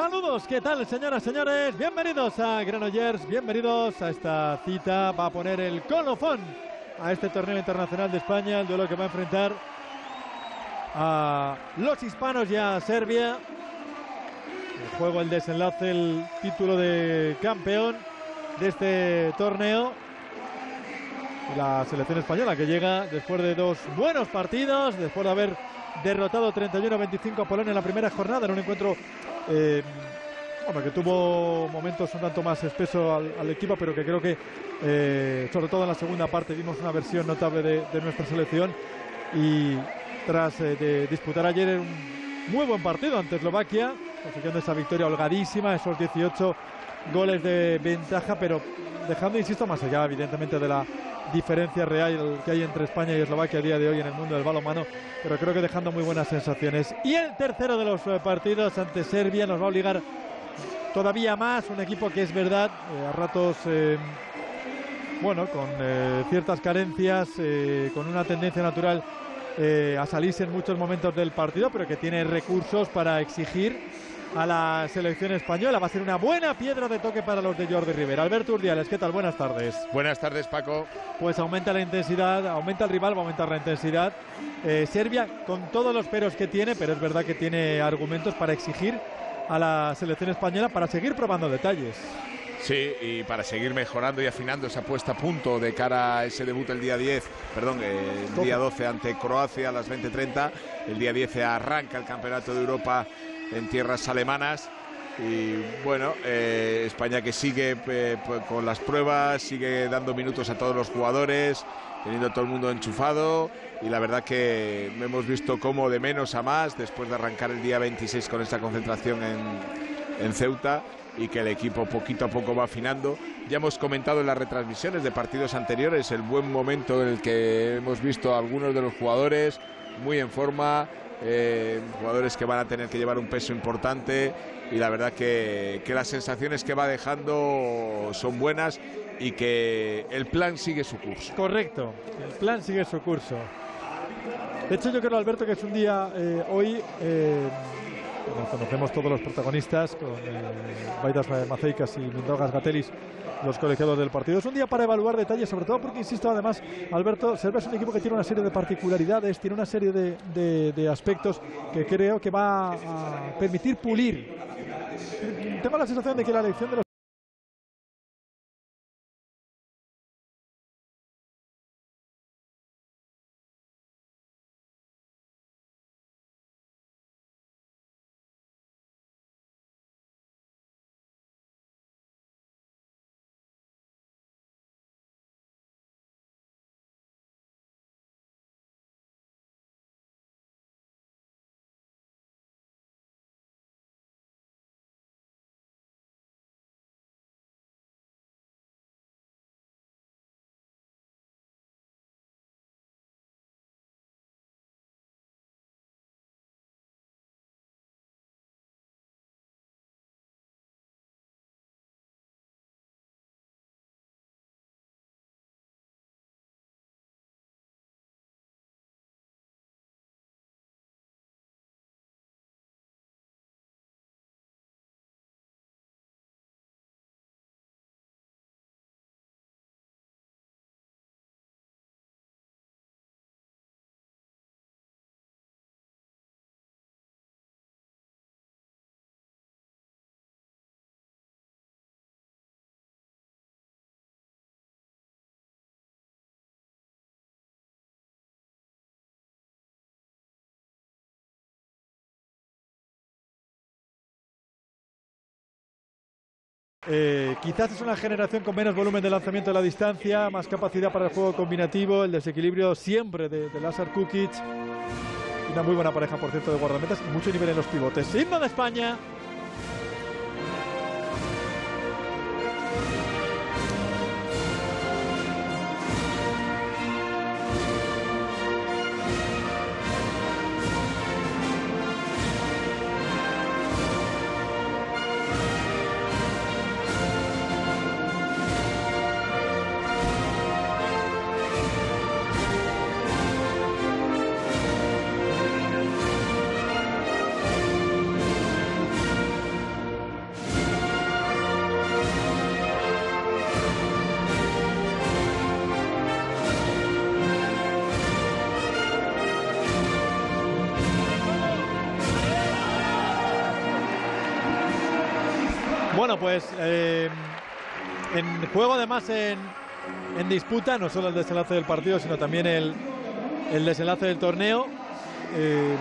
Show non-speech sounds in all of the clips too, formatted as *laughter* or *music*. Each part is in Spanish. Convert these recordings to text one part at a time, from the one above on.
Saludos, ¿qué tal señoras, señores? Bienvenidos a Granollers, bienvenidos a esta cita. Va a poner el colofón a este torneo internacional de España, el duelo que va a enfrentar a los hispanos y a Serbia. El juego, el desenlace, el título de campeón de este torneo. La selección española que llega después de dos buenos partidos, después de haber derrotado 31-25 a Polonia en la primera jornada en un encuentro eh, bueno, que tuvo momentos un tanto más espeso al, equipo, pero que creo que, eh, sobre todo en la segunda parte, vimos una versión notable de, nuestra selección. Y tras eh, de disputar ayer un muy buen partido ante Eslovaquia, consiguiendo esa victoria holgadísima, esos 18 goles de ventaja, pero dejando, insisto, más allá, evidentemente, de la diferencia real que hay entre España y Eslovaquia a día de hoy en el mundo del balonmano, pero creo que dejando muy buenas sensaciones. Y el tercero de los eh, partidos ante Serbia nos va a obligar todavía más, un equipo que es verdad, eh, a ratos, eh, bueno, con ciertas carencias, con una tendencia natural a salirse en muchos momentos del partido, pero que tiene recursos para exigir a la selección española. Va a ser una buena piedra de toque para los de Jordi Rivera. Alberto Urdiales, ¿qué tal? Buenas tardes. Buenas tardes, Paco. Pues aumenta la intensidad, aumenta el rival, va a aumentar la intensidad. Eh, Serbia, con todos los peros que tiene, pero es verdad que tiene argumentos para exigir a la selección española para seguir probando detalles. Sí, y para seguir mejorando y afinando esa puesta a punto de cara a ese debut el día 10, perdón, el día 12 ante Croacia a las 20.30. El día 10 arranca el Campeonato de Europa en tierras alemanas. Y bueno, eh, España que sigue eh, pues, con las pruebas, sigue dando minutos a todos los jugadores, teniendo todo el mundo enchufado. Y la verdad que hemos visto cómo de menos a más, después de arrancar el día 26 con esta concentración en, en Ceuta, y que el equipo poquito a poco va afinando. Ya hemos comentado en las retransmisiones de partidos anteriores el buen momento en el que hemos visto a algunos de los jugadores muy en forma, eh, jugadores que van a tener que llevar un peso importante y la verdad que, las sensaciones que va dejando son buenas y que el plan sigue su curso. Correcto, el plan sigue su curso. De hecho, yo creo, Alberto, que es un día eh, hoy. Eh, conocemos todos los protagonistas, con eh, Baidas y Mindrogas Gatelis, los colegiados del partido. Es un día para evaluar detalles, sobre todo porque, insisto, además, Alberto, Serbia es un equipo que tiene una serie de particularidades, tiene una serie de, de aspectos que creo que va a permitir pulir. Tengo la sensación de que la elección de los Eh, quizás es una generación con menos volumen de lanzamiento de la distancia, más capacidad para el juego combinativo, el desequilibrio siempre de, de Lazar Kukic. Una muy buena pareja, por cierto, de guardametas y mucho nivel en los pivotes. Himno de España. Bueno, pues eh, en juego además en, en disputa, no solo el desenlace del partido, sino también el, el desenlace del torneo. Eh,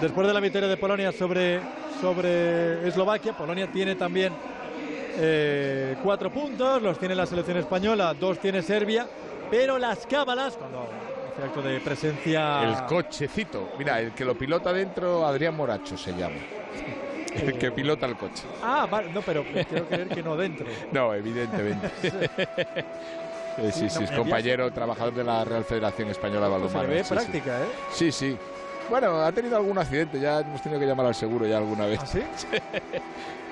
después de la victoria de Polonia sobre, sobre Eslovaquia, Polonia tiene también eh, cuatro puntos, los tiene la selección española, dos tiene Serbia, pero las cábalas, cuando hace acto de presencia... El cochecito, mira, el que lo pilota dentro, Adrián Moracho se llama. El *laughs* que pilota el coche. Ah, vale, no, pero quiero creer que no dentro. *laughs* No, evidentemente. Eh, *laughs* sí, sí, es compañero, trabajador de la Real Federación Española de Pues se Balonmano. le ve sí, sí. práctica, ¿eh? Sí, sí. Bueno, ha tenido algún accidente, ya hemos tenido que llamar al seguro ya alguna vez. ¿Ah, sí?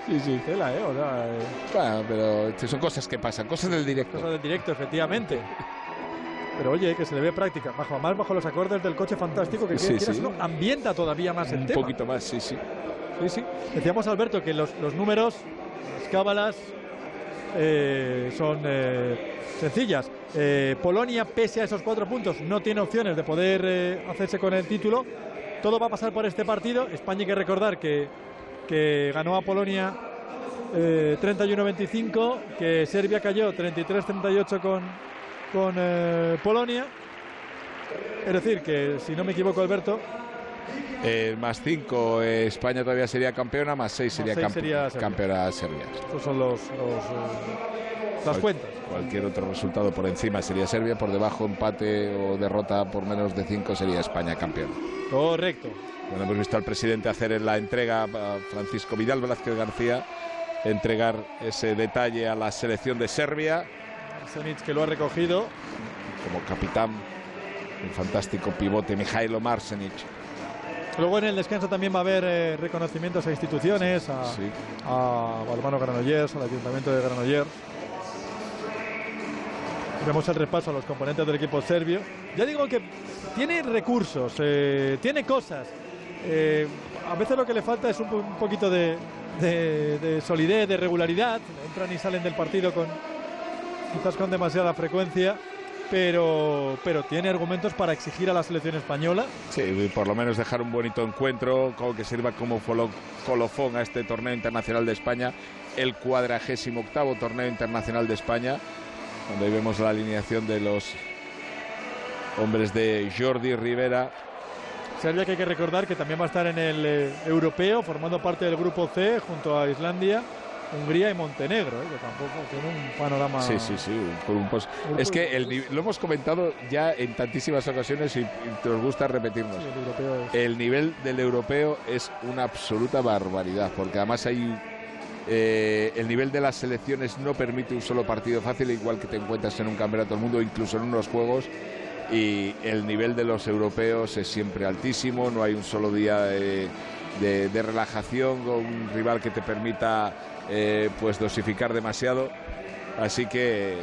Sí, sí. Tela, ¿eh? O sea, eh, Bueno, pero son cosas que pasan, cosas del directo. cosa del directo, efectivamente. Pero oye, que se le ve práctica. Bajo, más bajo los acordes del coche fantástico que Sí, quieras sí. no, ambienta todavía más el Un tema. poquito más, sí, sí. Sí, sí. Decíamos, Alberto, que los, los números, las cábalas, eh, son eh, sencillas. Eh, Polonia, pese a esos cuatro puntos, no tiene opciones de poder eh, hacerse con el título. Todo va a pasar por este partido. España hay que recordar que, que ganó a Polonia eh, 31-25, que Serbia cayó 33-38 con, con Polonia. Es decir, que si no me equivoco, Alberto, Eh, más 5, España todavía sería campeona, más 6 sería, seis campe- sería Serbia. campeona Serbia. estos son los, los, eh, las cuentas. Cualquier otro resultado por encima sería Serbia, por debajo empate o derrota por menos de 5 sería España campeona. Correcto. Bueno, hemos visto al presidente hacer en la entrega a Francisco Vidal Velázquez García, entregar ese detalle a la selección de Serbia Senic que lo ha recogido. como capitán, un fantástico pivote Mijailo Marsenic. Luego en el descanso también va a haber eh, reconocimientos a instituciones, a, Sí. a Balmano Granollers, al Ayuntamiento de Granollers. Vemos el repaso a los componentes del equipo serbio. Ya digo que tiene recursos, eh, tiene cosas. Eh, a veces lo que le falta es un, po- un poquito de, de- de solidez, de regularidad. Entran y salen del partido con quizás con demasiada frecuencia, pero, pero tiene argumentos para exigir a la selección española. Sí, por lo menos dejar un bonito encuentro que sirva como colofón a este torneo internacional de España, el cuadragésimo octavo torneo internacional de España, donde vemos la alineación de los hombres de Jordi Rivera. Serbia que hay que recordar que también va a estar en el eh, europeo, formando parte del grupo C junto a Islandia, Hungría y Montenegro, eh, que tampoco tiene un panorama. Sí, sí, sí. por un pos- Grupo Es que el lo hemos comentado ya en tantísimas ocasiones y, y nos gusta repetirnos. Sí, el europeo es- El nivel del europeo es una absoluta barbaridad, porque además hay eh, el nivel de las selecciones no permite un solo partido fácil, igual que te encuentras en un campeonato del mundo, incluso en unos juegos. Y el nivel de los europeos es siempre altísimo, no hay un solo día de, de- de relajación con un rival que te permita eh, pues dosificar demasiado. Así que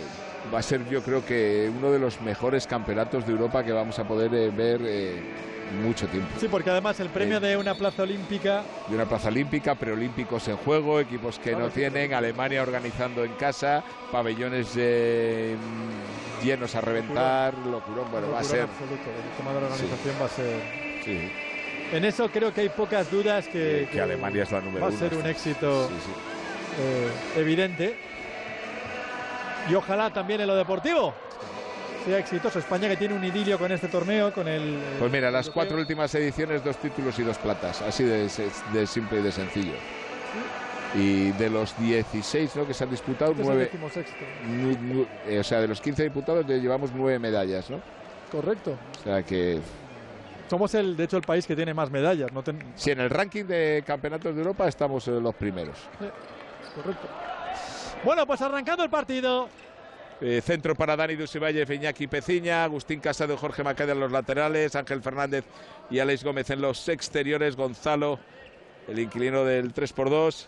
va a ser yo creo que uno de los mejores campeonatos de Europa que vamos a poder eh, ver eh, mucho tiempo. Sí, porque además el premio Eh. de una plaza olímpica de una plaza olímpica, preolímpicos en juego, equipos que Claro, no tienen. Alemania organizando en casa, pabellones llenos a reventar, locurón, bueno, va a ser... absoluto. El tema de la organización va a ser. sí, En eso creo que hay pocas dudas que, que, que Alemania es la número va a ser un éxito sí. Eh, evidente. Y ojalá también en lo deportivo sea exitoso. España que tiene un idilio con este torneo, con el. eh, Pues mira, las europeo. cuatro últimas ediciones, dos títulos y dos platas, así de, de simple y de sencillo. Y de los 16 ¿no? que se han disputado, Este nueve, eh, o sea, de los 15 diputados llevamos nueve medallas, ¿no? Correcto. O sea que Somos el, de hecho, el país que tiene más medallas. No ten- Sí, en el ranking de campeonatos de Europa estamos los primeros. Correcto. Bueno, pues arrancando el partido. Eh, centro para Dani Dusivalle, Iñaki Peciña, Agustín Casado, Jorge Macaya en los laterales, Ángel Fernández y Alex Gómez en los exteriores, Gonzalo, el inquilino del 3x2.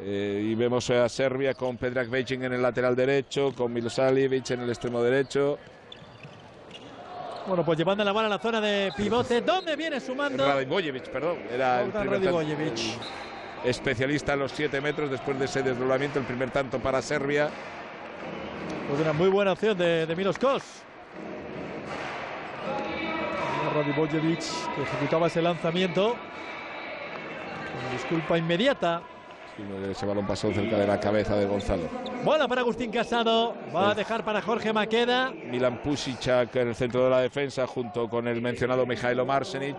Eh, y vemos a Serbia con Pedrak Beijing en el lateral derecho, con Milosavljevic en el extremo derecho. Bueno, pues llevando la bola a la zona de pivote. ¿Dónde viene sumando? Radivojevic, perdón, era el primer. Radivojevic. Especialista a los 7 metros después de ese desdoblamiento, el primer tanto para Serbia. Pues una muy buena opción de, de Milos Kos. Radivojevic que ejecutaba ese lanzamiento. Con disculpa inmediata. Ese balón pasó cerca de la cabeza de Gonzalo. Bola para Agustín Casado. Va a dejar para Jorge Maqueda. Milan Pusicak en el centro de la defensa junto con el mencionado Mijailo Marsenic.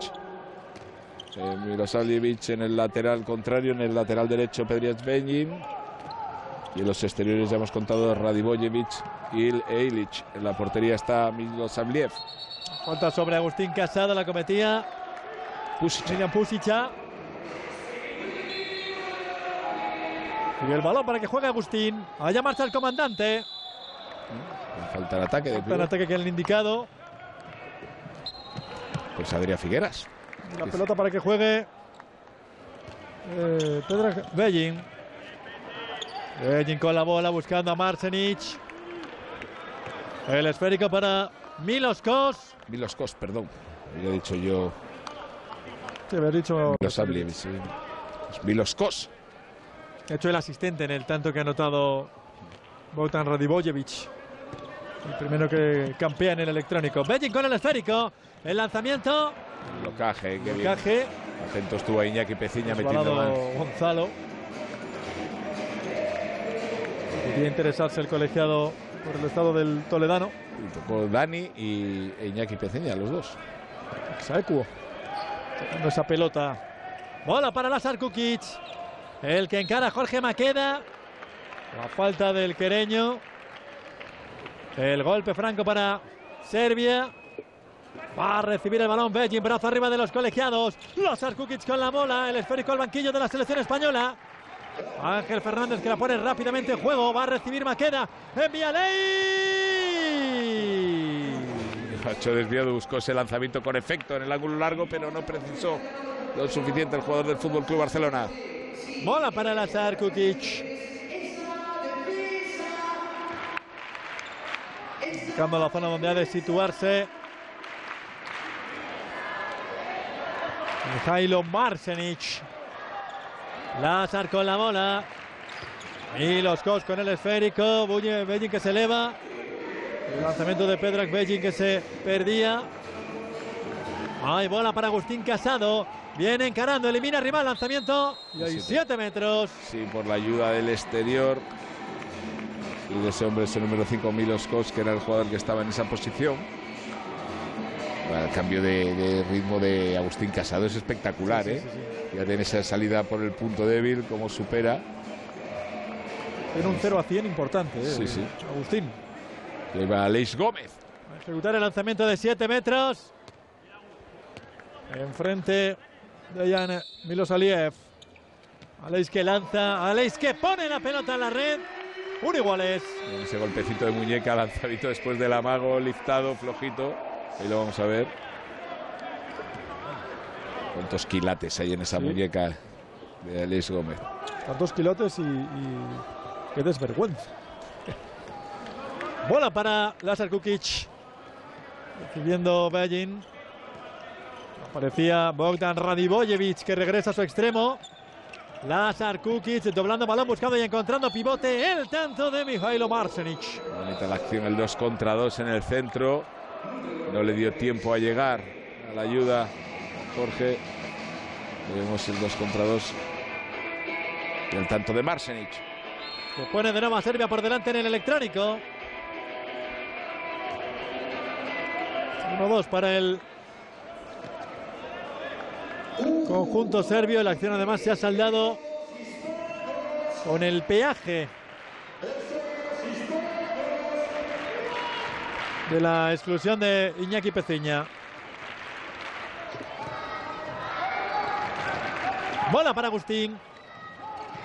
Eh, Milosavljevic en el lateral contrario, en el lateral derecho Pedriac Benjin. Y en los exteriores ya hemos contado Radivojevic y Eilic. En la portería está Milosavljev. Falta sobre Agustín Casado, la cometía Milan Pusica. Y el balón para que juegue Agustín. Allá marcha el comandante. Falta el ataque. Falta el ataque que han indicado. Pues Adrián Figueras. La pelota para que juegue eh, Pedro Bellin. Bellin con la bola buscando a Marsenic. El esférico para Milos Kos. Milos Kos, perdón. Había dicho yo. Sí, había dicho. Milos Milos Kos. Hecho el asistente en el tanto que ha anotado Bogdan Radivojevic. El primero que campea en el electrónico. Bellin con el esférico. El lanzamiento. Locaje, qué Locaje. bien. Atento estuvo a Iñaki Peciña metiendo. Gonzalo. Quería interesarse el colegiado por el estado del Toledano. Y tocó Dani y Iñaki Peciña, los dos. Saecuo. Tocando esa pelota. Bola para Lazar Kukic. El que encara Jorge Maqueda. La falta del quereño. El golpe franco para Serbia. Va a recibir el balón Begin, brazo arriba de los colegiados. Lazar Kukic con la bola, el esférico al banquillo de la selección española. Ángel Fernández que la pone rápidamente en juego. Va a recibir Maqueda. Envía Ley. Hacho desviado, buscó ese lanzamiento con efecto en el ángulo largo, pero no precisó lo suficiente el jugador del Fútbol Club Barcelona. Bola para Lazar Kukic. Buscando la zona donde ha de situarse. Mijailo Marsenic. Lazar con la bola. Y los Kos con el esférico. Bellin que se eleva. El lanzamiento de Pedro Bellin que se perdía. Hay bola para Agustín Casado. Viene encarando, elimina rival, lanzamiento. Y hay 7 metros. Sí, por la ayuda del exterior. Y de ese hombre, ese número 5, Milos Kos, que era el jugador que estaba en esa posición. El cambio de, de, ritmo de Agustín Casado es espectacular, sí, ¿eh? Ya tiene esa salida por el punto débil, como supera. Tiene un 0 a 100 importante, ¿eh? Sí, sí. Agustín. Y ahí va Aleix Gómez. A ejecutar el lanzamiento de 7 metros. Enfrente de Jan Milosaliev. Aleix que lanza, Aleix que pone la pelota en la red. Un iguales. Ese golpecito de muñeca, lanzadito después del amago, liftado, flojito. Ahí lo vamos a ver. Cuántos quilates hay en esa Sí. muñeca de Aleix Gómez. Tantos kilotes y, y qué desvergüenza. Bola para Lazar Kukic. Recibiendo Bellin. Aparecía Bogdan Radivojevic que regresa a su extremo. Lazar Kukic doblando balón, buscando y encontrando pivote. El tanto de Mijailo Marsenic. Bonita la acción, el 2 contra 2 en el centro. No le dio tiempo a llegar a la ayuda Jorge. Vemos el 2 contra 2. Y el tanto de Marsenic. Que pone de nuevo a Serbia por delante en el electrónico. 1-2 para el conjunto serbio. La acción además se ha saldado con el peaje de la exclusión de Iñaki Peciña. Bola para Agustín.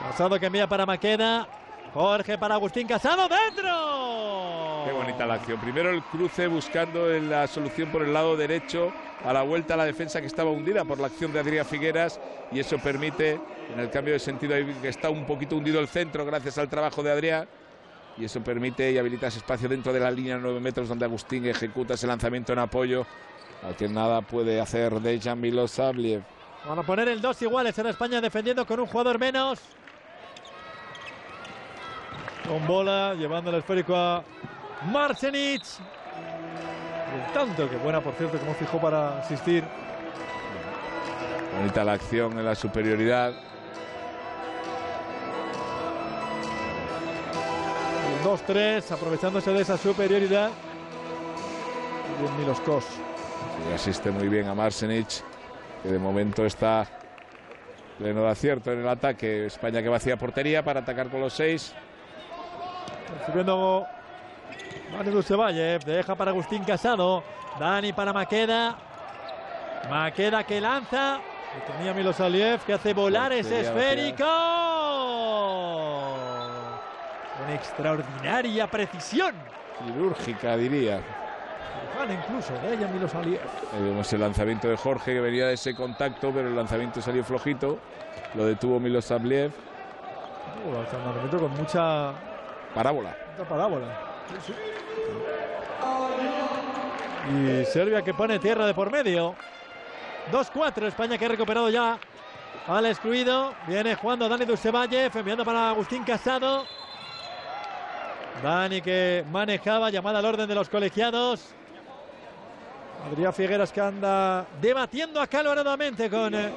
Casado que envía para Maqueda. Jorge para Agustín Casado. ¡Dentro! Qué bonita la acción. Primero el cruce buscando la solución por el lado derecho. A la vuelta a la defensa que estaba hundida por la acción de Adrián Figueras. Y eso permite, en el cambio de sentido, que está un poquito hundido el centro gracias al trabajo de Adrián. Y eso permite y habilita ese espacio dentro de la línea de 9 metros donde Agustín ejecuta ese lanzamiento en apoyo. Al que nada puede hacer Dejan Milosavljev. Van a poner el 2 iguales en España defendiendo con un jugador menos. Con bola, llevando el esférico a Marsenic. El tanto, que buena por cierto, como fijó para asistir. Bonita la acción en la superioridad. 2-3, aprovechándose de esa superioridad. Bien Milos Kos. Y asiste muy bien a Marsenich, que de momento está pleno de acierto en el ataque. España que vacía portería para atacar con los seis. Recibiendo Dani Dusevalle, deja para Agustín Casado. Dani para Maqueda. Maqueda que lanza. Y tenía Milosaliev que hace volar ese esférico. Con extraordinaria precisión. Quirúrgica, diría. Incluso de ella Milosaliev. Ahí vemos el lanzamiento de Jorge que venía de ese contacto, pero el lanzamiento salió flojito. Lo detuvo Milosavliev. Uh, lanzamiento con mucha Parábola. mucha parábola. Sí, sí. Y Serbia que pone tierra de por medio. 2-4. España que ha recuperado ya al excluido. Viene jugando Dani Dusevalle, enviando para Agustín Casado. Dani que manejaba, llamada al orden de los colegiados. Adrián Figueras que anda debatiendo acaloradamente con eh,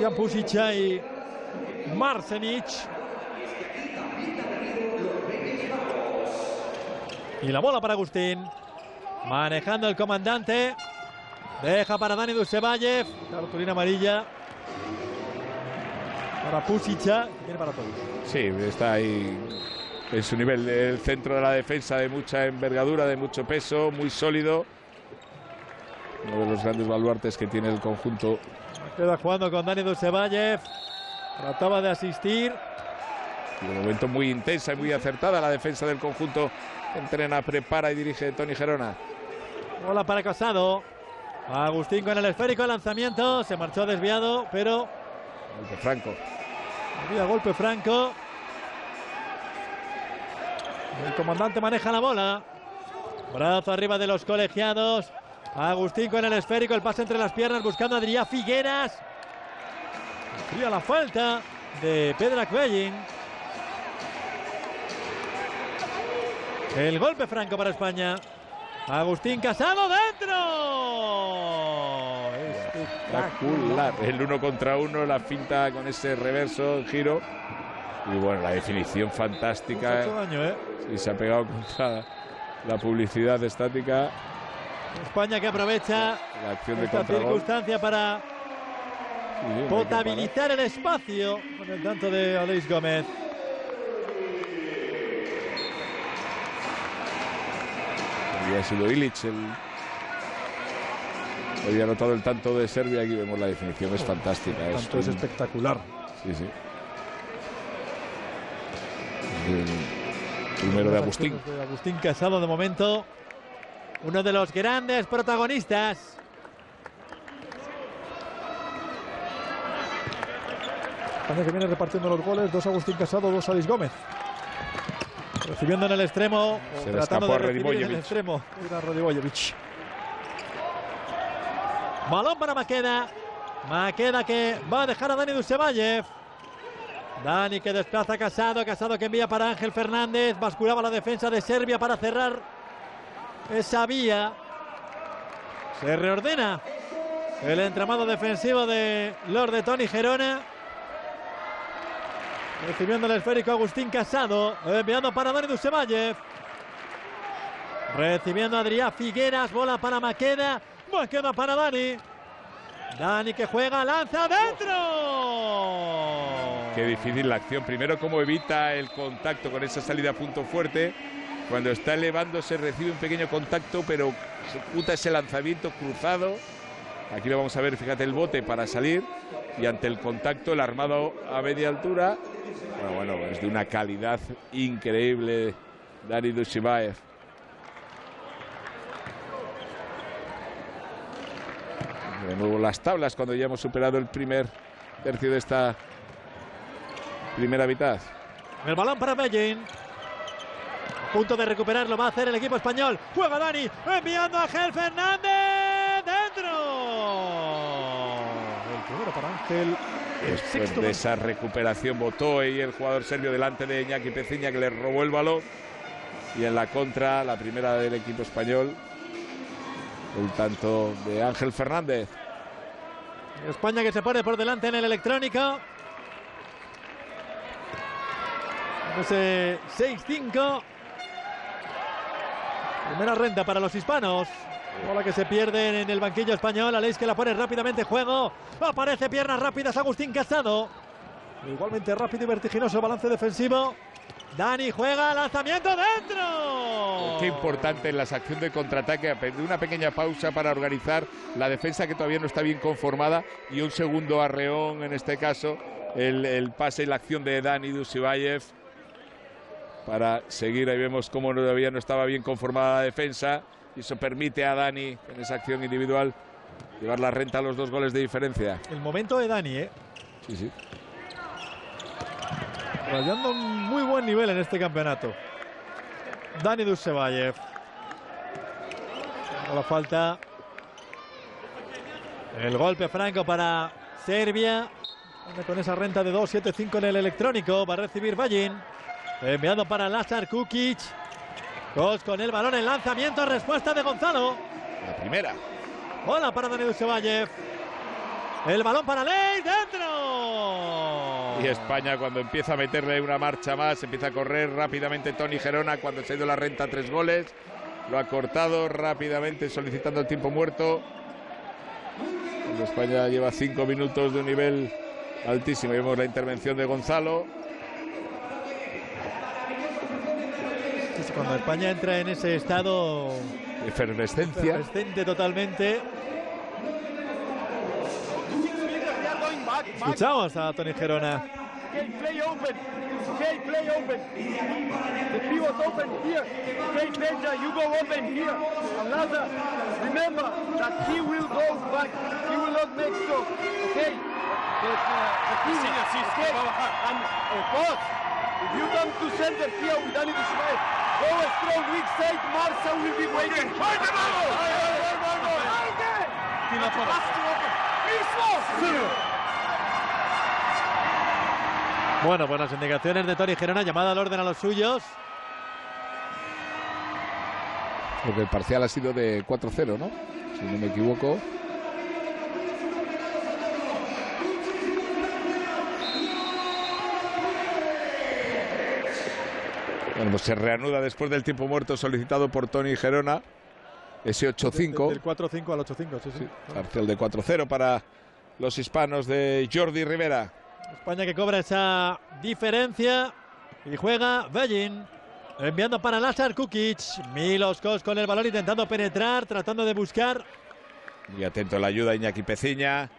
Jan Pusica y Marcenic. Y la bola para Agustín. Manejando el comandante. Deja para Dani Dusevalle. Cartulina amarilla. Para Pusica. que Tiene para todos. Sí, está ahí en su nivel. El centro de la defensa de mucha envergadura, de mucho peso, muy sólido. Uno de los grandes baluartes que tiene el conjunto. Queda jugando con Dani Dusevalle. Trataba de asistir. De momento muy intensa y muy acertada la defensa del conjunto. Entrena, prepara y dirige Tony Gerona. Bola para Casado. Agustín con el esférico. Lanzamiento. Se marchó desviado, pero Golpe franco. había golpe franco. El comandante maneja la bola. Brazo arriba de los colegiados. Agustín con el esférico. El pase entre las piernas buscando a Adrián Figueras. Fría la falta de Pedro Cuellin. El golpe franco para España. Agustín Casado dentro. Espectacular. El uno contra uno, la finta con ese reverso, giro. Y bueno, la definición fantástica. Mucho daño, ¿eh? Y se ha pegado contra la publicidad estática. España que aprovecha La acción de esta contragol. circunstancia para Sí, potabilizar el espacio con el tanto de Aleix Gómez. Había sido Ilic el. Había anotado el tanto de Serbia. Aquí vemos la definición, es fantástica. Es Tanto es un- espectacular. Sí, sí. El primero de Agustín. Agustín Casado de momento. Uno de los grandes protagonistas. España que viene repartiendo los goles. Dos Agustín Casado, dos Aleix Gómez. Recibiendo en el extremo. Se tratando de recibir en el extremo. Era Radivojevic. Balón para Maqueda. Maqueda que va a dejar a Dani Dusevalle. Dani que desplaza a Casado. Casado que envía para Ángel Fernández. Basculaba la defensa de Serbia para cerrar esa vía. Se reordena el entramado defensivo de Lord de Tony Gerona. Recibiendo el esférico Agustín Casado. Enviando para Dani Dusevalle. Recibiendo Adrián Figueras. Bola para Maqueda. Maqueda para Dani. Dani que juega, lanza dentro. Qué difícil la acción. Primero, cómo evita el contacto con esa salida a punto fuerte. Cuando está elevándose, recibe un pequeño contacto, pero ejecuta ese lanzamiento cruzado. Aquí lo vamos a ver, fíjate el bote para salir. Y ante el contacto, el armado a media altura. Bueno, bueno, es de una calidad increíble. Dani Dushibaev. De nuevo las tablas cuando ya hemos superado el primer tercio de esta primera mitad. El balón para Bellin. A punto de recuperarlo va a hacer el equipo español. Juega Dani, enviando a Ángel Fernández dentro. El primero para Ángel. El Después de esa recuperación, Botoe y el jugador serbio delante de Iñaki Peciña que le robó el balón. Y en la contra, la primera del equipo español, el tanto de Ángel Fernández. España que se pone por delante en el electrónico. Ese 6-5. Primera renta para los hispanos. Bola que se pierde en el banquillo español. Aleix que la pone rápidamente en juego. Aparece piernas rápidas Agustín Casado. Igualmente rápido y vertiginoso balance defensivo. Dani juega, lanzamiento dentro. Qué importante en la acción de contraataque, una pequeña pausa para organizar la defensa que todavía no está bien conformada y un segundo arreón en este caso, el, pase y la acción de Dani Dusibayev para seguir. Ahí vemos cómo todavía no estaba bien conformada la defensa y eso permite a Dani en esa acción individual llevar la renta a los dos goles de diferencia. El momento de Dani, ¿eh? Sí, sí. Rayando un muy buen nivel en este campeonato. Dani Dusevayev. La falta. El golpe franco para Serbia. Con esa renta de 2-7-5 en el electrónico. Va a recibir Ballin. Enviado para Lazar Kukic. Dos con el balón en lanzamiento. Respuesta de Gonzalo. La primera. Hola para Dani Dusevayev. El balón para Ley dentro. Y España cuando empieza a meterle una marcha más, empieza a correr rápidamente Tony Gerona cuando se ha ido la renta tres goles. Lo ha cortado rápidamente solicitando el tiempo muerto. España lleva cinco minutos de un nivel altísimo. Vemos la intervención de Gonzalo. Cuando España entra en ese estado efervescencia, efervescente totalmente, Escuchamos a Tony Gerona. Okay, play open. Okay, play open. The pivot open here. Okay, Benja, you go open here. Another. Remember that he will go back. He will not make stroke. Okay. The, the okay. And of course, if you come to center here Bismail, go a strong weak side. Marsa will be waiting. Mismo. Bueno, pues las indicaciones de Tony Gerona, llamada al orden a los suyos. Porque el parcial ha sido de 4-0, ¿no? Si no me equivoco. Bueno, pues se reanuda después del tiempo muerto solicitado por Tony Gerona. Ese 8-5. Del 4-5 al 8-5, sí, sí. Parcial de 4-0 para los hispanos de Jordi Rivera. España que cobra esa diferencia y juega Bellin. Enviando para Lazar Kukic. Milos Kos con el balón intentando penetrar, tratando de buscar. Muy atento a la ayuda Iñaki Peciña.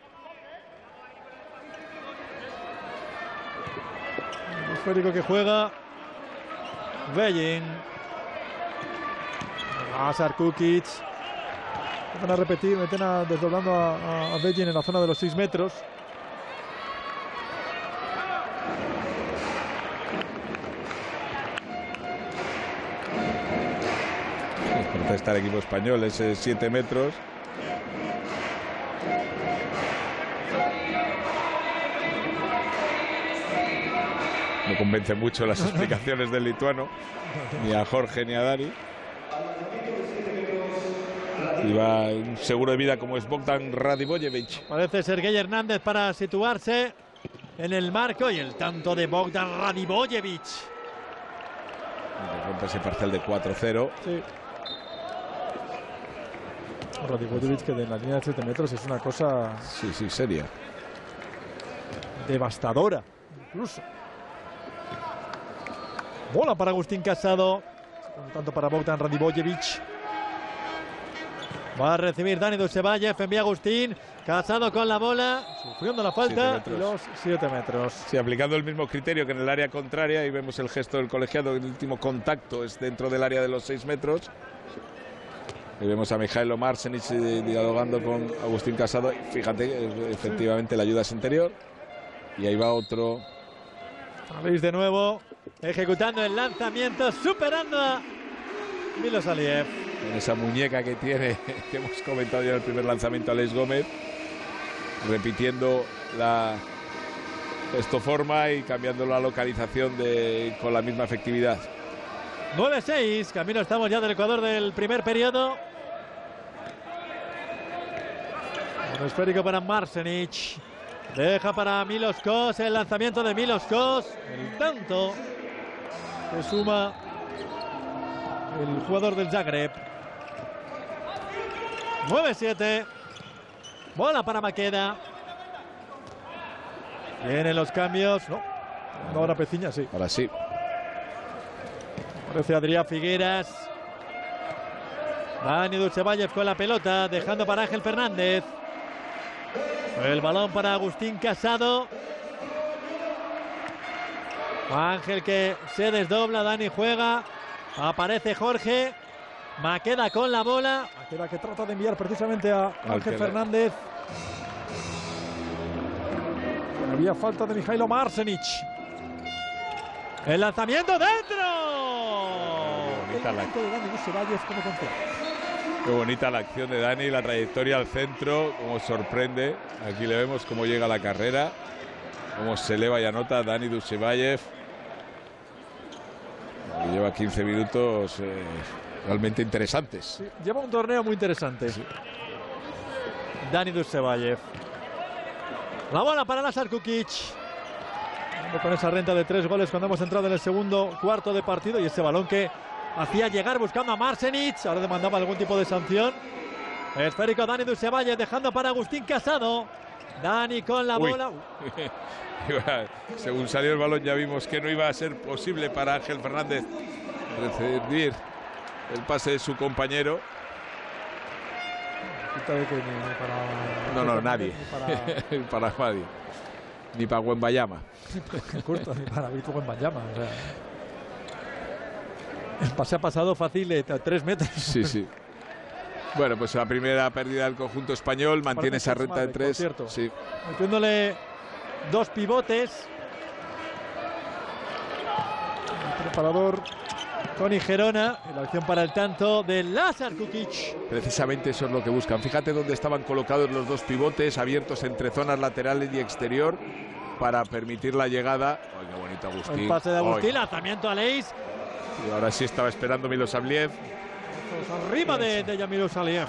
El esférico que juega Bellin. Lazar Kukic. Van a repetir, meten a, desdoblando a, a Bellin en la zona de los 6 metros. está el equipo español, ese 7 metros. Convence mucho las *laughs* explicaciones del lituano, ni a Jorge ni a Dani. Y va un seguro de vida como es Bogdan Radivojevic. Parece Sergei Hernández para situarse en el marco y el tanto de Bogdan Radivojevic. Rompe ese parcial de 4-0. Sí. Radivojevic que de la línea de 7 metros es una cosa... Sí, sí, seria. Devastadora, incluso. Bola para Agustín Casado. Un tanto para Bogdan Radivojevic. Va a recibir Dani Dusevalle, envía Agustín. Casado con la bola, sufriendo la falta y los 7 metros. Sí, aplicando el mismo criterio que en el área contraria. Y vemos el gesto del colegiado. El último contacto es dentro del área de los 6 metros. Y vemos a Mijailo Marsenich eh, dialogando con Agustín Casado. Fíjate, efectivamente la ayuda es interior. Y ahí va otro. Veis de nuevo ejecutando el lanzamiento, superando a Milos Aliev. Con esa muñeca que tiene, *laughs* que hemos comentado ya en el primer lanzamiento, Alex Gómez. Repitiendo la forma y cambiando la localización de, con la misma efectividad. 9-6, camino estamos ya del Ecuador del primer periodo. Un esférico para Marsenich. Deja para Milos Kos el lanzamiento de Milos Kos. El tanto que suma el jugador del Zagreb. 9-7. Bola para Maqueda. Vienen los cambios. No. Ahora Peciña, sí. Ahora sí. Parece Adrián Figueras. Dani Dulcevalles con la pelota, dejando para Ángel Fernández. El balón para Agustín Casado. Ángel que se desdobla, Dani juega. Aparece Jorge. Maqueda con la bola. Maqueda que trata de enviar precisamente a Ángel Fernández. Había falta de Mijailo Marsenic. El lanzamiento dentro. Bonita El de Dani como confianza. Qué bonita la acción de Dani, la trayectoria al centro, como sorprende. Aquí le vemos cómo llega la carrera, cómo se eleva y anota Dani Dushebayev. Que lleva 15 minutos eh, realmente interesantes. Sí, lleva un torneo muy interesante. Dani Dussevayev. La bola para Lazar Kukic. Con esa renta de tres goles cuando hemos entrado en el segundo cuarto de partido y ese balón que hacía llegar buscando a Marsenic. Ahora demandaba algún tipo de sanción. Esférico Dani Dussevayev dejando para Agustín Casado. Dani con la Uy. bola. *laughs* Según salió el balón ya vimos que no iba a ser posible para Ángel Fernández recibir el pase de su compañero. Para- No, no, ni nadie. para- *laughs* para nadie. Ni para Wembayama. *laughs* Curto, ni para Víctor Wembanyama, o sea. El pase ha pasado fácil t- tres metros. Sí, sí. Bueno, pues la primera pérdida del conjunto español mantiene esa renta de tres. cierto. Sí. Metiéndole dos pivotes. El preparador Tony Gerona. La acción para el tanto de Lazar Kukic. Precisamente eso es lo que buscan. Fíjate dónde estaban colocados los dos pivotes abiertos entre zonas laterales y exterior para permitir la llegada. Ay, qué bonito Agustín. El pase de Agustín. Lanzamiento a Leis. y ahora sí estaba esperando Arriba de, de Yamilou Saliev.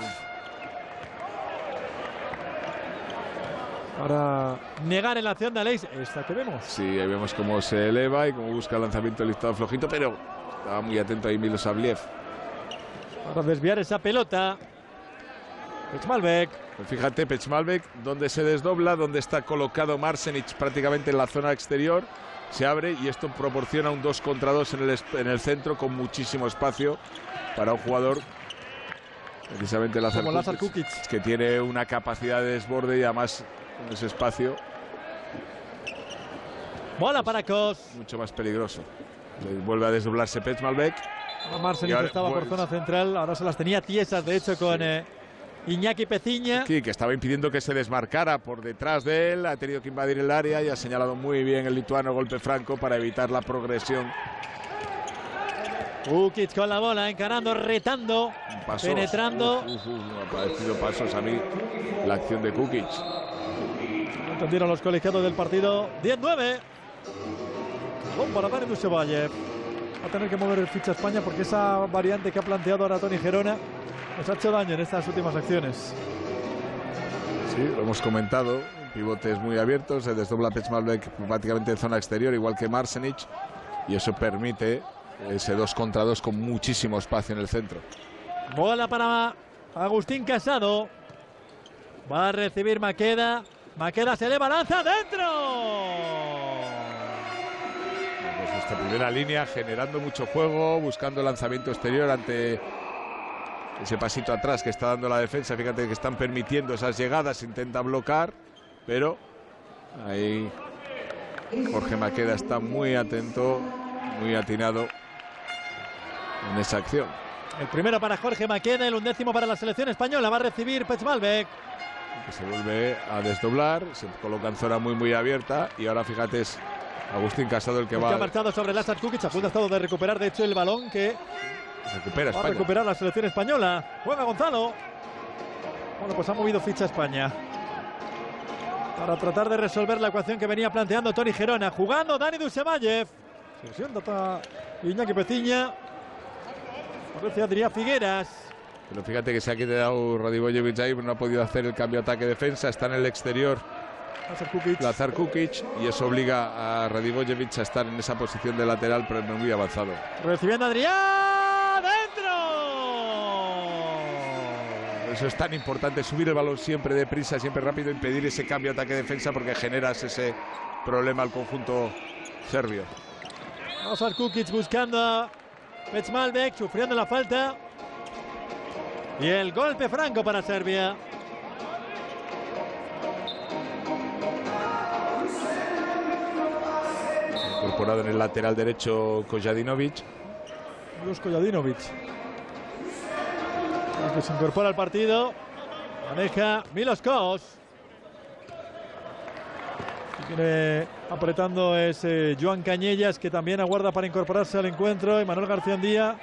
Para negar en la acción de Leis. Esta que vemos. Sí, ahí vemos cómo se eleva y cómo busca el lanzamiento del listado flojito, pero estaba muy atento ahí Milosabliev. Para desviar esa pelota. Malbec. Pues fíjate, Pechmalbek, donde se desdobla, donde está colocado Marsenich prácticamente en la zona exterior, se abre y esto proporciona un 2 contra 2 en el, en el centro con muchísimo espacio para un jugador, precisamente Lazar Como Lazar Kukic, Kukic. que tiene una capacidad de desborde y además con ese espacio Bola para Kos. mucho más peligroso. Vuelve a desdoblarse Pechmalbek. Marcel Y ahora, estaba por zona central. Ahora se las tenía tiesas, de hecho, con eh, Iñaki Peciña. Sí, que estaba impidiendo que se desmarcara por detrás de él, ha tenido que invadir el área y ha señalado muy bien el lituano golpe franco para evitar la progresión. Kukic con la bola, encarando, retando, penetrando. Uf, uf, uf, me ha parecido pasos a mí la acción de Kukic. Entendieron los colegiados del partido. 10-9. Gol para Dani Dusevalle. Va a tener que mover el ficha a España porque esa variante que ha planteado ahora Tony Gerona nos ha hecho daño en estas últimas acciones. Sí, lo hemos comentado. Pivotes muy abiertos, se desdobla Pechmalbek prácticamente en zona exterior, igual que Marsenich, y eso permite ese 2 contra 2 con muchísimo espacio en el centro. Bola para Agustín Casado. Va a recibir Maqueda. Maqueda se eleva, lanza dentro. Nuestra primera línea generando mucho juego, buscando lanzamiento exterior ante ese pasito atrás que está dando la defensa. Fíjate que están permitiendo esas llegadas, intenta bloquear, pero ahí Jorge Maqueda está muy atento, muy atinado en esa acción. El primero para Jorge Maqueda, el undécimo para la selección española. Va a recibir Pechmalbek. Que se vuelve a desdoblar, se coloca en zona muy muy abierta y ahora fíjate es Agustín Casado el que Que ha va marchado sobre Lazar Kukic. A punto ha estado de recuperar, de hecho, el balón que recupera va a España. recuperar la selección española. Juega Gonzalo. Bueno, pues ha movido ficha España. Para tratar de resolver la ecuación que venía planteando Tony Gerona. Jugando Dani Dusevayev. Se sienta ta- Iñaki Peciña. Aparece Adrián Figueras. Pero fíjate que se ha quedado Radivojevic ahí, no ha podido hacer el cambio ataque-defensa. Está en el exterior Lazar Kukic. Y eso obliga a Radivojevic a estar en esa posición de lateral, pero no muy avanzado. Recibiendo Adrián. ¡Dentro! Eso es tan importante subir el balón siempre deprisa, siempre rápido, impedir ese cambio ataque-defensa porque generas ese problema al conjunto serbio. Lazar Kukic buscando a sufriendo la falta. Y el golpe franco para Serbia. Incorporado en el lateral derecho Kojadinovic. Dusko Jadinovic. El que se incorpora al partido. Maneja Milos Kos. Viene apretando es eh, Joan Cañellas, que también aguarda para incorporarse al encuentro. Y Manuel García Andía.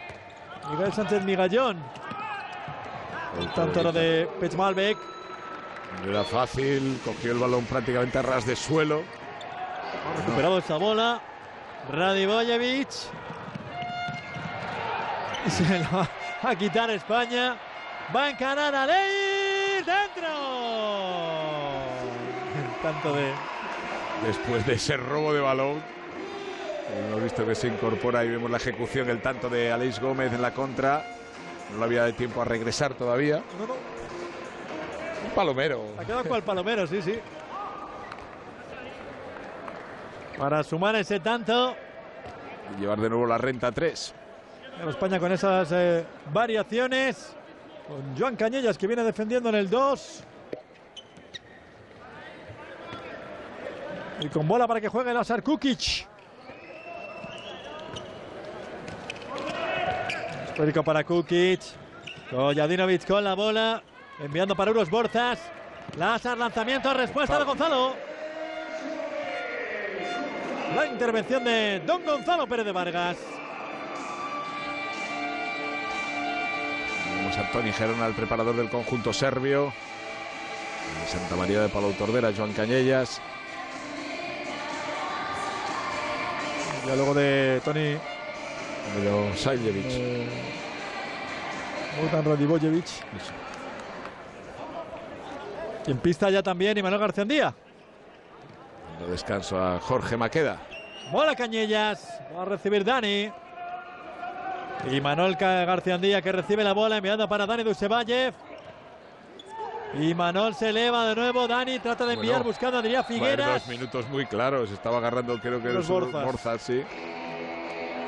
Miguel Sánchez Migallón. Tanto ahora de Pechmalbek. No era fácil, cogió el balón prácticamente a ras de suelo. Ha recuperado esa bola. Radivojevic. *laughs* Se la va a quitar España. Va a encarar a Ley. ¡Dentro! *laughs* El tanto de. Después de ese robo de balón, hemos visto que se incorpora y vemos la ejecución, el tanto de Aleix Gómez en la contra. No le había dado tiempo a regresar todavía. No, no, Un palomero. ha quedado cual palomero, sí, sí. Para sumar ese tanto. Y llevar de nuevo la renta 3. Pero España con esas eh, variaciones. Con Joan Cañellas que viene defendiendo en el 2. Y con bola para que juegue Lazar Kukic. Esférico para Kukic. Kojadinovic con la bola. Enviando para Uros Borzas. Lazar, lanzamiento, respuesta de Gonzalo. La intervención de Don Gonzalo Pérez de Vargas. Vemos a Tony Gerona, el preparador del conjunto serbio. Santa María de Palau Tordera, Joan Cañellas. Ya luego de Tony Pero Sajljevic. eh, Radivojevic. Y en pista ya también Manuel García Andía. Dando descanso a Jorge Maqueda. Bola Cañellas. Va a recibir Dani. Y Manuel García Andía que recibe la bola enviando para Dani Dusevayev. Y Manuel se eleva de nuevo. Dani trata de enviar Bueno, buscando a Adrián Figueras. dos minutos muy claros. Estaba agarrando, creo que Los Borzas. Borzas, sí.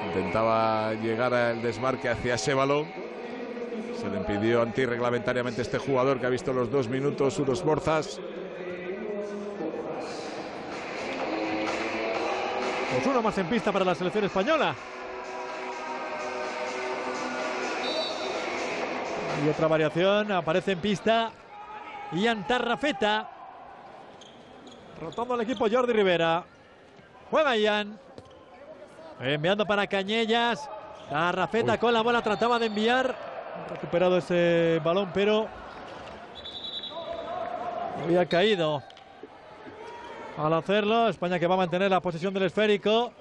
Intentaba llegar al desmarque hacia ese balón. Se le impidió antirreglamentariamente este jugador que ha visto los dos minutos, unos Borzas. Pues uno más en pista para la selección española. Y otra variación, aparece en pista Ian Tarrafeta. Rotando al equipo Jordi Rivera. Juega Ian. Enviando para Cañellas. Tarrafeta Uy. con la bola, trataba de enviar. Ha recuperado ese balón, pero había caído. Al hacerlo, España que va a mantener la posesión del esférico.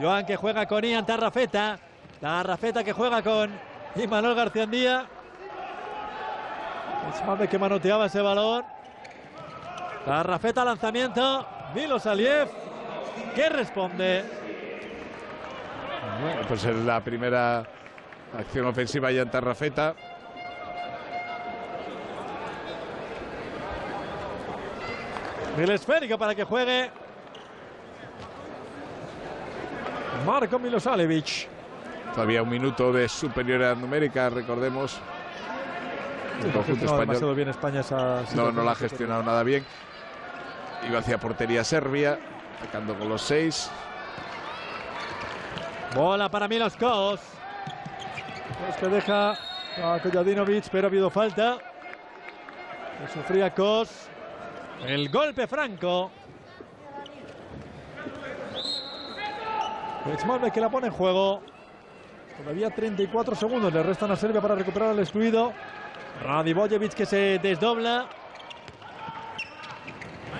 Joan que juega con Ian Tarrafeta. Tarrafeta que juega con Imanol García Andía. Esmalve que manoteaba ese balón. Tarrafeta lanzamiento. Milo Saliev que responde. Pues es la primera acción ofensiva ya en Tarrafeta. El esférico para que juegue. Marco Milosalevic. Todavía un minuto de superioridad numérica, recordemos. El No conjunto demasiado español bien España esa no, no la ha gestionado nada bien. Iba hacia portería Serbia, atacando con los seis. Bola para Milos Kos. Kos que deja a Kojadinovic, pero ha habido falta. Que sufría Kos. El golpe franco. Pechmalbe que la pone en juego. Todavía 34 segundos le restan a Serbia para recuperar al excluido. Radivojevic que se desdobla.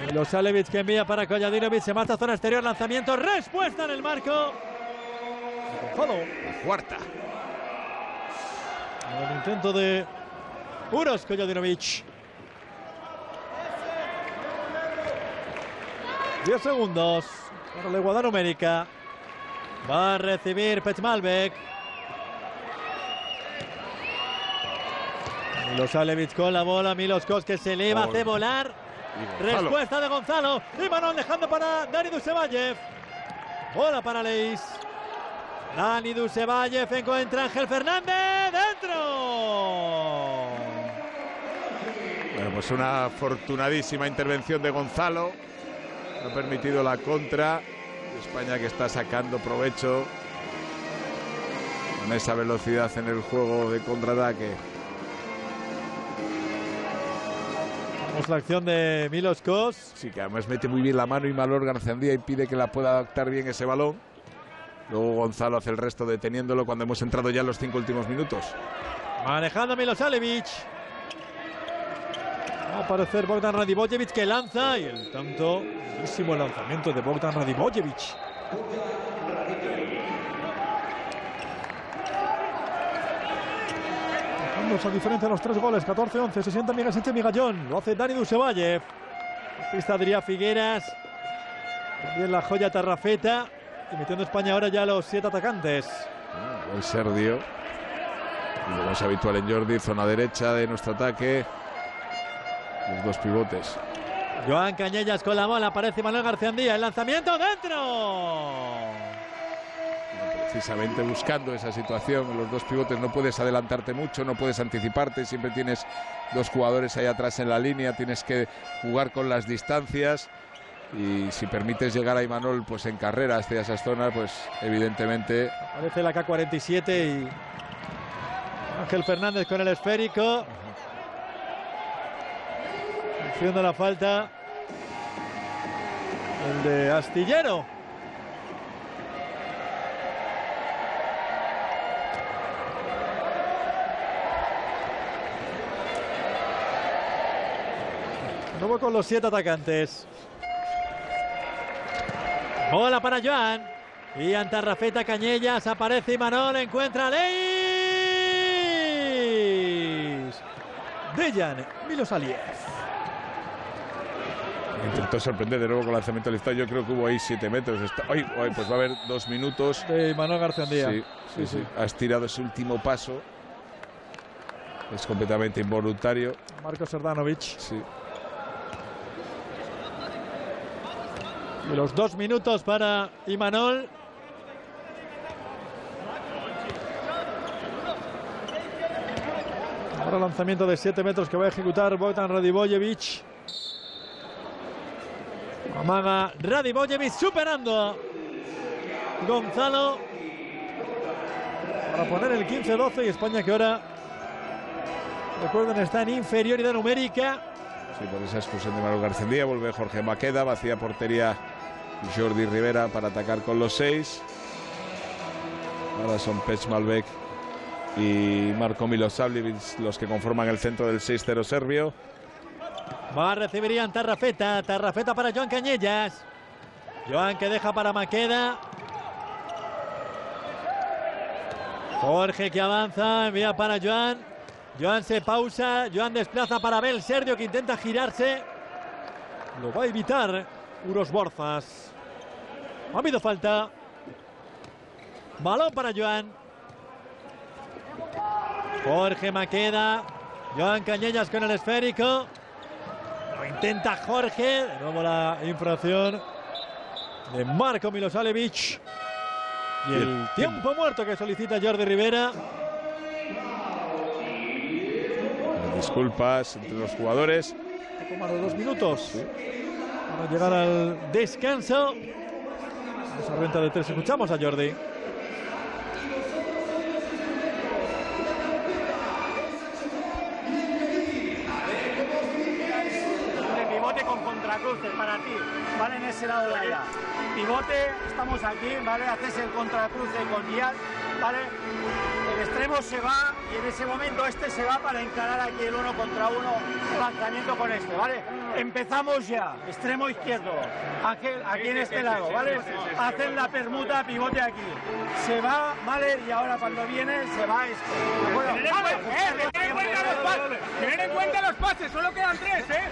Milosalevic que envía para Kojadinovic. Se marcha a zona exterior. Lanzamiento. Respuesta en el marco. La cuarta. El intento de Uros Kojadinovic. 10 segundos para la igualdad numérica. Va a recibir Pechmalbek. Milosalevich con la bola. Milos Kos que se eleva, Gol. hace volar. Y Gonzalo. Respuesta de Gonzalo. Y Manon dejando para Dani Dusevayev. Bola para Leis. Dani Dusevayev encuentra a Ángel Fernández. ¡Dentro! Bueno, pues una afortunadísima intervención de Gonzalo. Ha permitido la contra. España que está sacando provecho con esa velocidad en el juego de contraataque. Vamos la acción de Milos Kos. Sí, que además mete muy bien la mano y Malor García impide que la pueda adaptar bien ese balón. Luego Gonzalo hace el resto deteniéndolo cuando hemos entrado ya en los cinco últimos minutos. Manejando Milosalevich. Va a aparecer Bogdan Radivojevic que lanza y el tanto, buenísimo lanzamiento de Bogdan Radivojevic. Esa diferencia en los tres goles, 14-11, se sienta Miguel Sánchez Migallón, lo hace Dani Dusevayev. Pista Adrián Figueras, también la joya Tarrafeta y metiendo España ahora ya los siete atacantes. El Serdio. Como es habitual en Jordi, zona derecha de nuestro ataque. Los dos pivotes. Joan Cañellas con la bola, aparece Manuel García Andía, el lanzamiento dentro. Precisamente buscando esa situación, los dos pivotes no puedes adelantarte mucho, no puedes anticiparte, siempre tienes dos jugadores ahí atrás en la línea, tienes que jugar con las distancias y si permites llegar a Imanol pues en carrera hacia esas zonas, pues evidentemente Aparece la K-47 y Ángel Fernández con el esférico. Haciendo la falta el de Astillero. Nuevo con los siete atacantes. Bola para Joan. Y Antarrafeta Cañellas aparece Imanol, encuentra a Leis. Dejan Milosaliev. Intentó sorprender de nuevo con el lanzamiento del estadio. Yo creo que hubo ahí siete metros. Está- ay, ay, pues va a haber dos minutos. De Imanol García. Sí, sí, sí. Ha estirado ese último paso. Es completamente involuntario. Marco Serdanovic. Sí. Y los dos minutos para Imanol. Ahora lanzamiento de 7 metros que va a ejecutar Bogdan Radivojevic. Amaga Radivojevic superando Gonzalo para poner el 15-12 y España que ahora recuerden está en inferioridad numérica. Sí, por esa expulsión de Manuel García vuelve Jorge Maqueda, vacía portería Jordi Rivera para atacar con los seis. Ahora son Pech Malbec y Marco Milosavljevic los que conforman el centro del 6-0 serbio. Va a recibir Ian Tarrafeta. Tarrafeta para Joan Cañellas. Joan que deja para Maqueda. Jorge que avanza, envía para Joan. Joan se pausa, Joan desplaza para Bel Sergio que intenta girarse. Lo va a evitar Uros Borzas. Ha habido falta. Balón para Joan. Jorge Maqueda. Joan Cañellas con el esférico. Lo intenta Jorge. De nuevo la infracción de Marco Milosavljevic. Y el tiempo muerto que solicita Jordi Rivera. Disculpas entre los jugadores. Poco más de dos minutos para llegar al descanso. Esa renta de tres. Escuchamos a Jordi. Con contracruces para ti, ¿vale? En ese lado de allá. Pivote, estamos aquí, ¿vale? Haces el contracruce con Ian, ¿vale? El extremo se va y en ese momento este se va para encarar aquí el uno contra uno, lanzamiento con este, ¿vale? Empezamos ya, extremo izquierdo, Ángel, aquí en este lado, ¿vale? Hacen la permuta, pivote aquí. Se va, ¿vale? Y ahora cuando viene, se va este. Bueno, Tener en cuenta, eh, tener en cuenta los pases, solo quedan tres, ¿eh?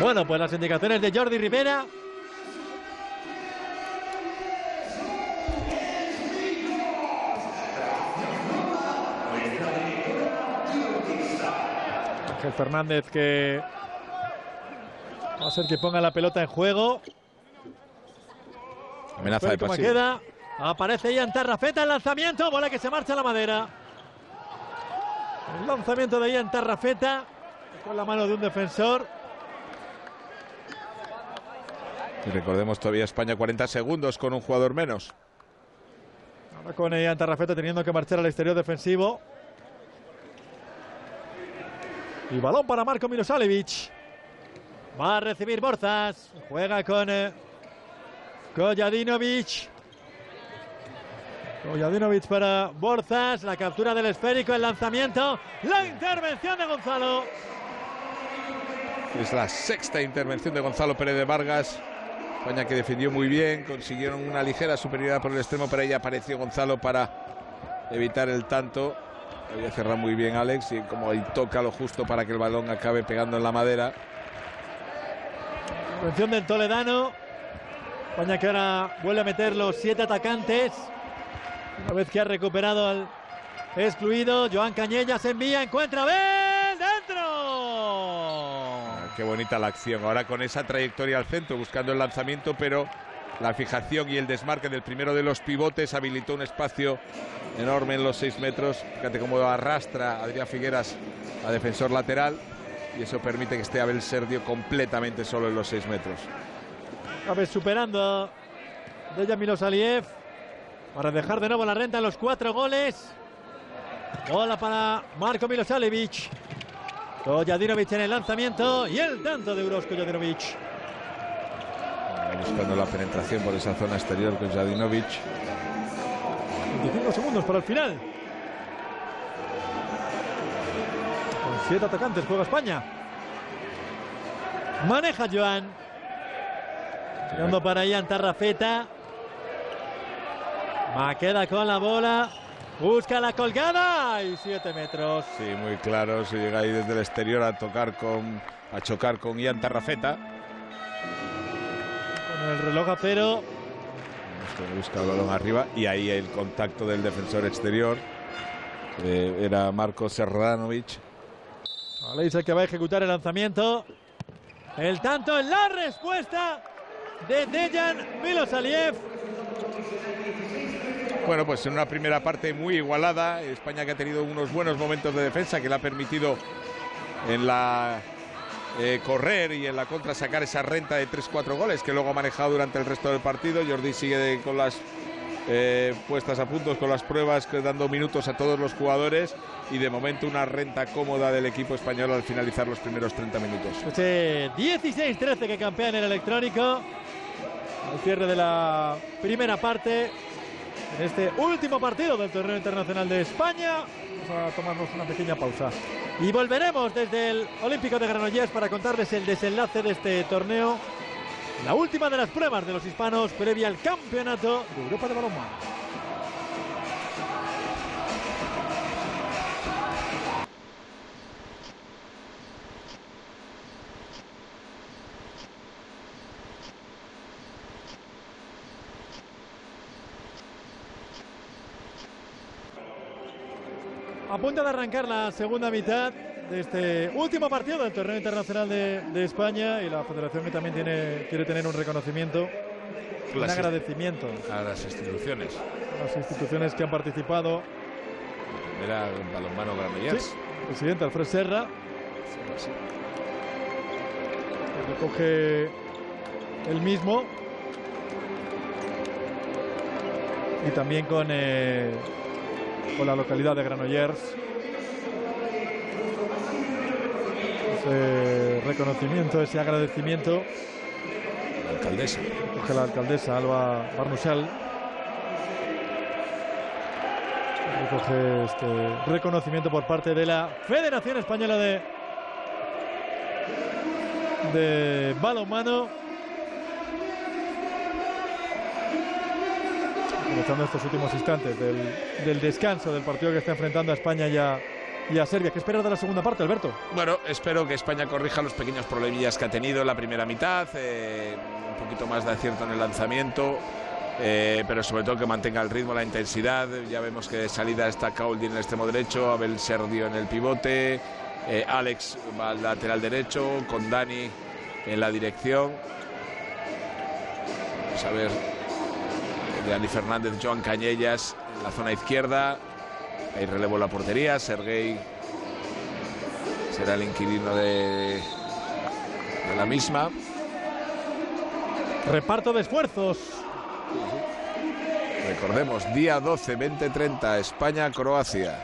Bueno, pues las indicaciones de Jordi Rivera. Ángel Fernández que va a ser que ponga la pelota en juego. Amenaza de pasivo. Aparece Ian Tarrafeta el lanzamiento, bola que se marcha a la madera. El lanzamiento de Ian Tarrafeta con la mano de un defensor. Y recordemos todavía España 40 segundos con un jugador menos. Ahora con Ian Tarrafeta teniendo que marchar al exterior defensivo. Y balón para Marco Milosalevic. Va a recibir Borzas. Juega con eh, Kojadinovic. Kojadinovic para Borzas. La captura del esférico, el lanzamiento. La intervención de Gonzalo. Es la sexta intervención de Gonzalo Pérez de Vargas. España que defendió muy bien, consiguieron una ligera superioridad por el extremo, pero ahí apareció Gonzalo para evitar el tanto. Había cerrado muy bien Alex y como ahí toca lo justo para que el balón acabe pegando en la madera. Intervención del Toledano. España que ahora vuelve a meter los siete atacantes. Una vez que ha recuperado al excluido, Joan Cañella se envía, encuentra ¡Ven! ¡Dentro! Ah, Qué bonita la acción. Ahora con esa trayectoria al centro, buscando el lanzamiento, pero la fijación y el desmarque del primero de los pivotes habilitó un espacio enorme en los seis metros. Fíjate cómo arrastra Adrián Figueras a defensor lateral y eso permite que esté Abel Serdio completamente solo en los seis metros. Aves superando Dejan Milosaliev para dejar de nuevo la renta en los cuatro goles. Bola para Marco Milosalevic. Kojadinovic en el lanzamiento y el tanto de Euros Kojadinovic. Buscando la penetración por esa zona exterior con Jadinovic. 25 segundos para el final. Con siete atacantes juega España. Maneja Joan. Tirando para Ian Tarrafeta. Maqueda con la bola. Busca la colgada y 7 metros. Sí, muy claro. Se llega ahí desde el exterior a tocar con. a chocar con Ian Tarrafeta. Con el reloj a cero. Busca el balón arriba y ahí el contacto del defensor exterior. que era Marco Serranovic. Aleisa que va a ejecutar el lanzamiento. El tanto en la respuesta de Dejan Milosaliev. Bueno, pues en una primera parte muy igualada. España que ha tenido unos buenos momentos de defensa que le ha permitido en la eh, correr y en la contra sacar esa renta de 3-4 goles que luego ha manejado durante el resto del partido. Jordi sigue con las eh, puestas a puntos, con las pruebas, que dando minutos a todos los jugadores y de momento una renta cómoda del equipo español al finalizar los primeros 30 minutos. Este 16-13 que campea en el electrónico. Al cierre de la primera parte. En este último partido del torneo internacional de España. Vamos a tomarnos una pequeña pausa. Y volveremos desde el Olímpico de Granollers para contarles el desenlace de este torneo. La última de las pruebas de los hispanos previa al campeonato de Europa de balonmano. Punto de arrancar la segunda mitad de este último partido del torneo internacional de, de España y la federación que también tiene, quiere tener un reconocimiento, un agradecimiento A las instituciones. a las instituciones que han participado. Era un balonmano Granollers. Sí, presidente Alfred Serra, que recoge el mismo. Y también con, eh, con la localidad de Granollers. Ese reconocimiento, ese agradecimiento. La alcaldesa. Coge la alcaldesa Alba Barnusal. Recoge este reconocimiento por parte de la Federación Española de, de Balonmano. Aprovechando estos últimos instantes del, descanso del partido que está enfrentando a España y a Serbia. ¿Qué esperas de la segunda parte, Alberto? Bueno, espero que España corrija los pequeños problemillas que ha tenido en la primera mitad, eh, un poquito más de acierto en el lanzamiento. Eh, pero sobre todo que mantenga el ritmo, la intensidad. Ya vemos que de salida está Cauldi en el extremo derecho, Abel Serdio en el pivote, eh, Alex va al lateral derecho, con Dani en la dirección. Vamos a ver, Dani Fernández, Joan Cañellas en la zona izquierda. Hay relevo en la portería, Sergei será el inquilino de, de la misma. Reparto de esfuerzos. Recordemos, día 12, 20-30, España-Croacia.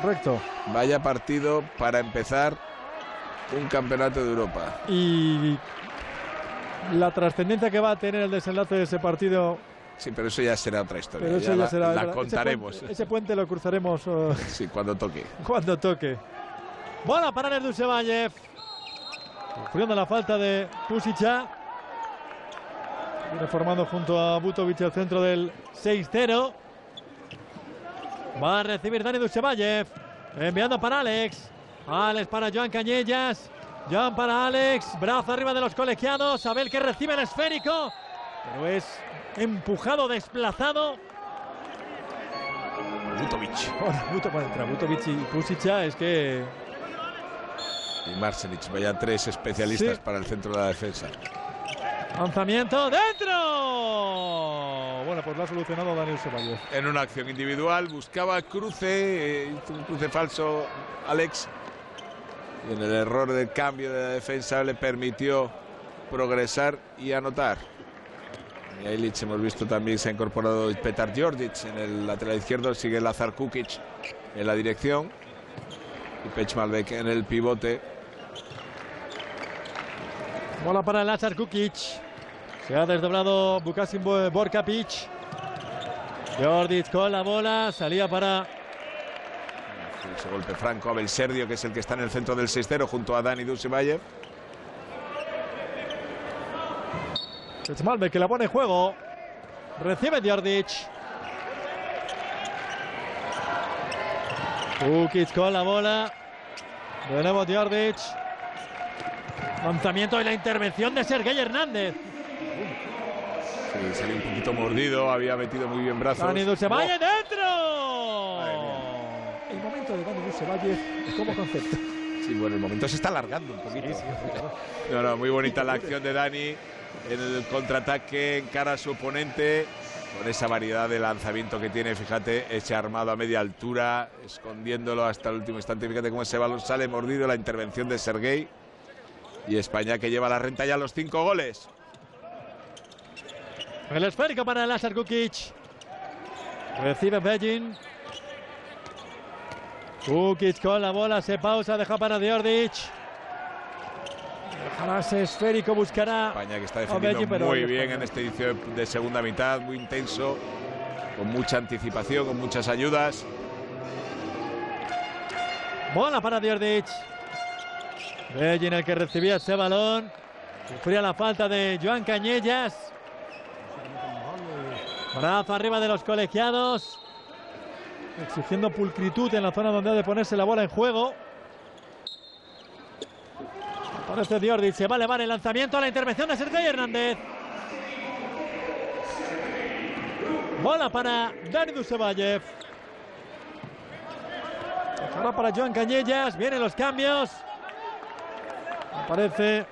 Correcto. Vaya partido para empezar un campeonato de Europa. Y la trascendencia que va a tener el desenlace de ese partido. Sí, pero eso ya será otra historia. Pero eso ya ya la, será. la ese contaremos. puente- Ese puente, lo cruzaremos *laughs* Sí, cuando toque. *laughs* cuando toque. Bola para Nerdusevayev. Sufriendo la falta de Pusicha. Viene formando junto a Butovic el centro del 6-0. Va a recibir Dani Dusevayev. Enviando para Alex. Alex para Joan Cañellas. Joan para Alex. Brazo arriba de los colegiados. Abel que recibe el esférico. Pero es empujado, desplazado. Butovic Por Buto- bueno, Butovic y Pusicha es que y Marcenic, vaya tres especialistas Sí. para el centro de la defensa. Lanzamiento dentro. Bueno, pues lo ha solucionado Daniel Ceballos. En una acción individual buscaba cruce, eh, hizo un cruce falso Alex. Y en el error del cambio de la defensa le permitió progresar y anotar. Y a Illich hemos visto también se ha incorporado Petar Jordic en el lateral izquierdo, sigue Lazar Kukic en la dirección. Y Pech Malbec en el pivote. Bola para Lazar Kukic. Se ha desdoblado Bukasin Bo- Borkapic. Jordic con la bola. Salía para Ese golpe franco, Abel Serdio, que es el que está en el centro del 6-0 junto a Dani Dusevayev. Malbec que la pone en juego. Recibe Jordic. Kukic con la bola. De nuevo Jordic. Lanzamiento y la intervención de Sergei Hernández. Sí, salió un poquito mordido, había metido muy bien brazos. Dani Dusevalle Madre dentro. El momento de Dani Dusevalle como concepto. Sí, bueno, el momento se está alargando un poquito. No, no, muy bonita la acción de Dani en el contraataque, encara a su oponente con esa variedad de lanzamiento que tiene, fíjate, ese armado a media altura, escondiéndolo hasta el último instante. Fíjate cómo ese balón sale mordido, la intervención de Sergei. Y España que lleva la renta ya los cinco goles. El esférico para Lazar Kukic. Recibe Begin. Kukic con la bola, se pausa, deja para Diordic. Ese esférico, buscará. España que está defendiendo pero muy bien en este inicio de segunda mitad, muy intenso, con mucha anticipación, con muchas ayudas. Bola para Diordic. Begin el que recibía ese balón. Sufría la falta de Joan Cañellas. Brazo arriba de los colegiados. Exigiendo pulcritud en la zona donde ha de ponerse la bola en juego. Aparece Diordic, se va a elevar el lanzamiento a la intervención de Sergei Hernández. Bola para Dani Dusevayev. Ahora para Joan Cañellas, vienen los cambios. Aparece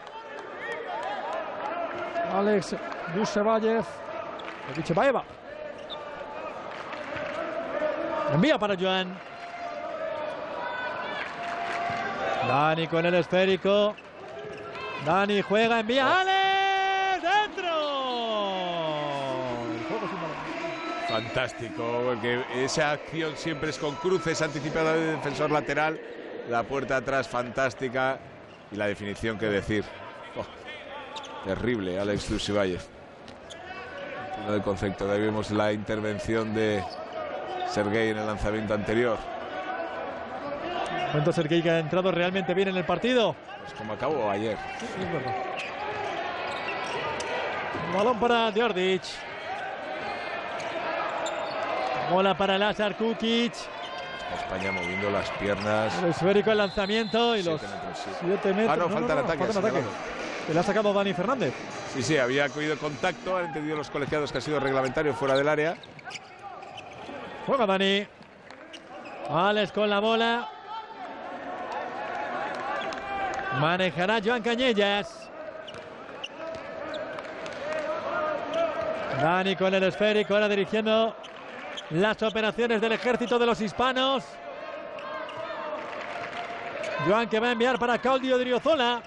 Alex Dusevayev. Baeva. Envía para Joan. Dani con el esférico. Dani juega, envía Alex dentro. Fantástico, porque esa acción siempre es con cruces, anticipada del defensor lateral, la puerta atrás fantástica y la definición que decir. Oh, terrible, Alex Dusivayev. No del concepto, de ahí vemos la intervención de Sergei en el lanzamiento anterior. Momento Sergei que ha entrado realmente bien en el partido. Es como acabó ayer. Sí, es verdad. Balón para Diordic. Bola para Lazar Kukic. España moviendo las piernas. El esférico, el lanzamiento y los Siete metros, sí. 7 metros. Ah, no, falta el ataque, falta el ataque. Que le ha sacado Dani Fernández. Sí, sí, había cogido contacto, han entendido los colegiados que ha sido reglamentario fuera del área. Juega Dani. Alex con la bola. Manejará Joan Cañellas. Dani con el esférico, ahora dirigiendo las operaciones del ejército de los hispanos. Joan que va a enviar para Claudio Driozola.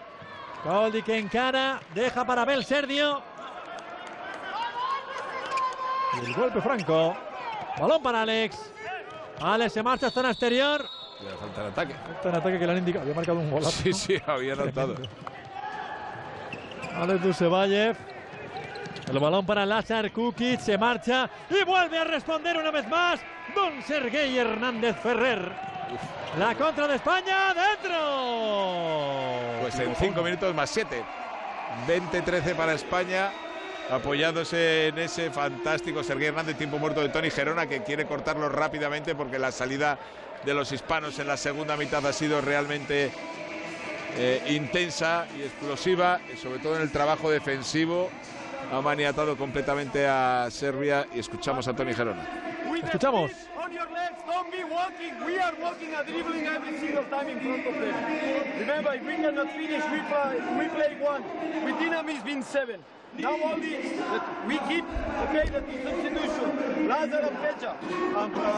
Caldi que encara, deja para Bel Serdio. El golpe franco. Balón para Alex. Alex se marcha a zona exterior. Falta el ataque. Está en ataque que le han indicado. Había marcado un golazo. Sí, sí, había anotado. Alex Dusevayev. El balón para Lázaro Kukic. Se marcha y vuelve a responder una vez más. Don Sergei Hernández Ferrer. La contra de España dentro. Pues en 5 minutos más 7. 20-13 para España. Apoyándose en ese fantástico Sergio Hernández, tiempo muerto de Tony Gerona, que quiere cortarlo rápidamente porque la salida de los hispanos en la segunda mitad ha sido realmente eh, intensa y explosiva, sobre todo en el trabajo defensivo. Ha maniatado completamente a Serbia y escuchamos a Tony Gerona. Escuchamos. Feet On your legs, don't be walking. We are walking and dribbling every single time in front of them. Remember, if we cannot finish, we play, we play one. With Dynamis, win seven. Now only that we keep, okay, that is substitution. Lazar and Peja. And uh,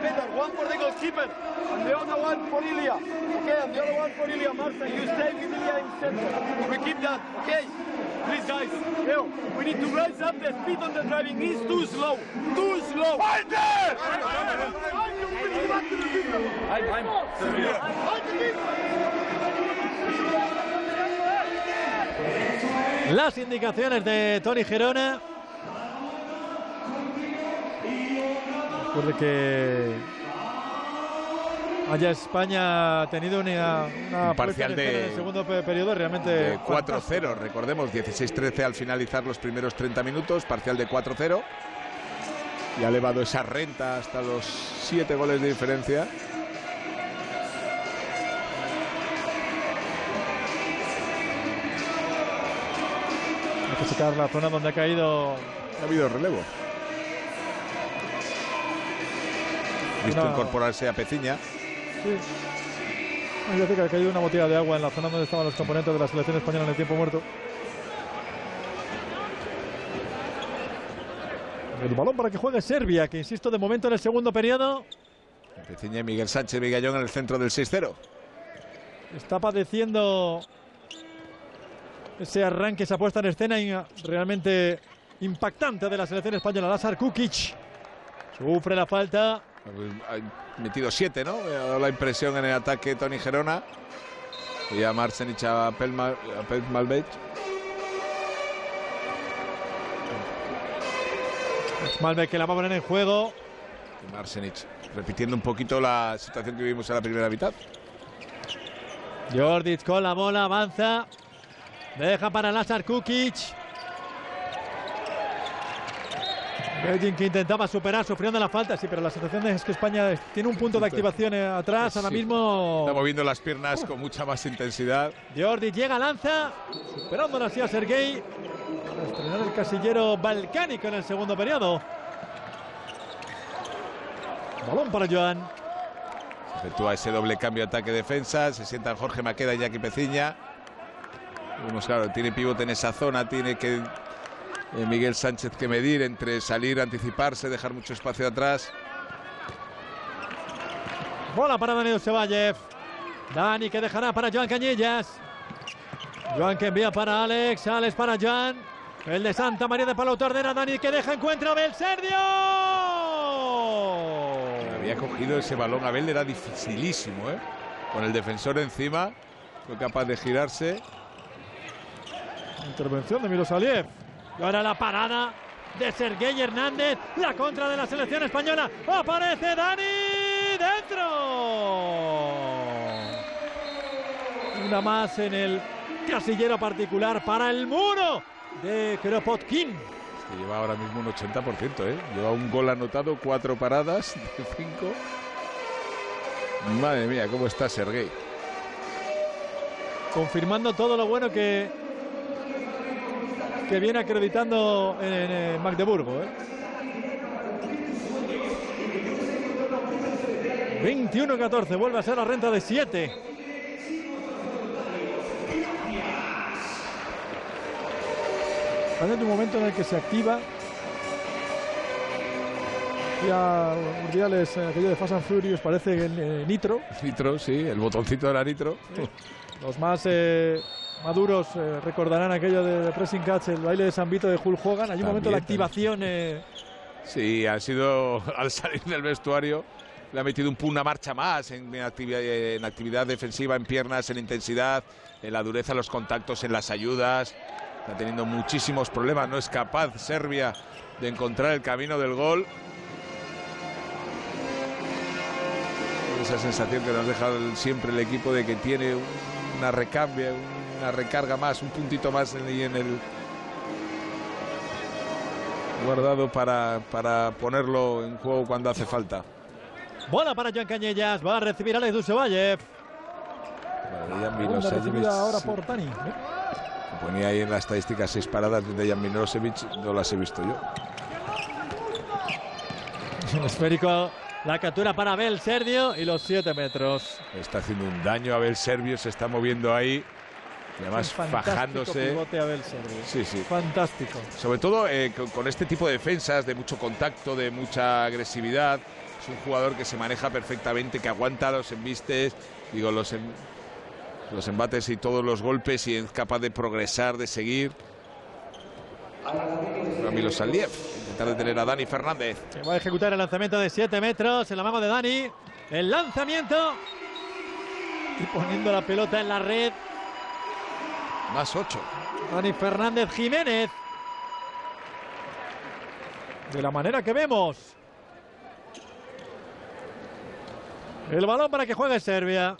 Petar, one for the goalkeeper. And the other one for Ilya. Okay, and the other one for Ilya Marta. You stay with Ilya in center. We keep that, okay? Please, guys, Leo, we need to raise up the speed on the driving. It's too slow. Too slow. Fight! I'm, I'm. Las indicaciones de Tony Gerona. Recuerde que haya España ha tenido una, una Un parcial de- en el segundo pe- periodo realmente De fantástica. 4-0, recordemos, 16-13 al finalizar los primeros 30 minutos, parcial de 4-0. Y ha elevado esa renta hasta los 7 goles de diferencia. Hay que checar la zona donde ha caído Ha habido relevo. Visto Una- incorporarse a Peciña. Sí. Hay que decir que ha caído una botella de agua en la zona donde estaban los componentes de la selección española en el tiempo muerto. El balón para que juegue Serbia, que insisto, de momento en el segundo periodo Peciña y Miguel Sánchez Vigallón en el centro del 6-0. está padeciendo ese arranque, esa puesta en escena in- realmente impactante de la selección española. Lazar Kukic sufre la falta. Ha metido 7, ¿no? Me ha dado la impresión en el ataque Tony Gerona. Y a Marcenich a Pelma- a Pelmalbech. Malbec que la va a poner en juego. Y Marcenich repitiendo un poquito la situación que vimos en la primera mitad. Jordic con la bola, avanza. Deja para Lazar Kukic. Begin que intentaba superar sufriendo la falta, sí, pero la situación es que España tiene un punto de activación eh, atrás. Ahora mismo Está moviendo las piernas con mucha más intensidad. Jordic llega, lanza, superándola así a Sergei. Para estrenar el casillero balcánico en el segundo periodo. Balón para Joan. Efectúa ese doble cambio ataque-defensa. Se sientan Jorge Maqueda y Jackie Peciña. Vemos, claro, tiene pivote en esa zona. Tiene que eh, Miguel Sánchez que medir entre salir, anticiparse, dejar mucho espacio atrás. Bola para Dani Sebayev. Dani que dejará para Joan Cañellas. Joan que envía para Alex. Alex para Joan. El de Santa María de Palau Tordera. Dani que deja encuentro del Serdio. Había cogido ese balón. Abel era dificilísimo, ¿eh? Con el defensor encima. Fue capaz de girarse. Intervención de Milosaliev. Y ahora la parada de Sergei Hernández. La contra de la selección española. Aparece Dani dentro. Una más en el casillero particular para el muro de Kropotkin. Es que lleva ahora mismo un 80%, ¿eh? Lleva un gol anotado, cuatro paradas de cinco. Madre mía, cómo está Sergei. Confirmando todo lo bueno que, que viene acreditando en, en Magdeburgo. ¿eh? 21-14, vuelve a ser la renta de 7. Hay un momento en el que se activa. Ya Urdiales, eh, aquello de Fast and Furious, parece eh, Nitro. Nitro, sí, el botoncito de la Nitro. Los más eh, maduros eh, recordarán aquello de Pressing Catch, el baile de San Vito de Hulk Hogan. Hay un momento de activación. eh, Sí, ha sido *laughs* al salir del vestuario. Le ha metido un, pu- una marcha más en, actividad, en actividad defensiva, en piernas, en intensidad, en la dureza, en los contactos, en las ayudas. Está teniendo muchísimos problemas. No es capaz Serbia de encontrar el camino del gol. Esa sensación que nos deja siempre el equipo de que tiene una recambia, una recarga más, un puntito más en, el guardado para, para ponerlo en juego cuando hace falta. bola para Joan Cañellas. Va a recibir Alex Dusevalle. Recibida ahora sí, por Dani. Ponía ahí en la estadística seis paradas de Dejan Milosevic, no las he visto yo. *laughs* El esférico. La captura para Abel Sergio y los 7 metros. Está haciendo un daño Abel Serbio, se está moviendo ahí. Y además fajándose. Abel. Sí, sí. Fantástico. Sobre todo eh, con, con este tipo de defensas, de mucho contacto, de mucha agresividad. Es un jugador que se maneja perfectamente, que aguanta los embistes, digo, los, em- los embates y todos los golpes y es capaz de progresar, de seguir. Ramiro Saliev, intentar detener a Dani Fernández. Se va a ejecutar el lanzamiento de 7 metros. El amago de Dani. El lanzamiento. Y poniendo la pelota en la red. Más 8. Dani Fernández Jiménez. De la manera que vemos. El balón para que juegue Serbia.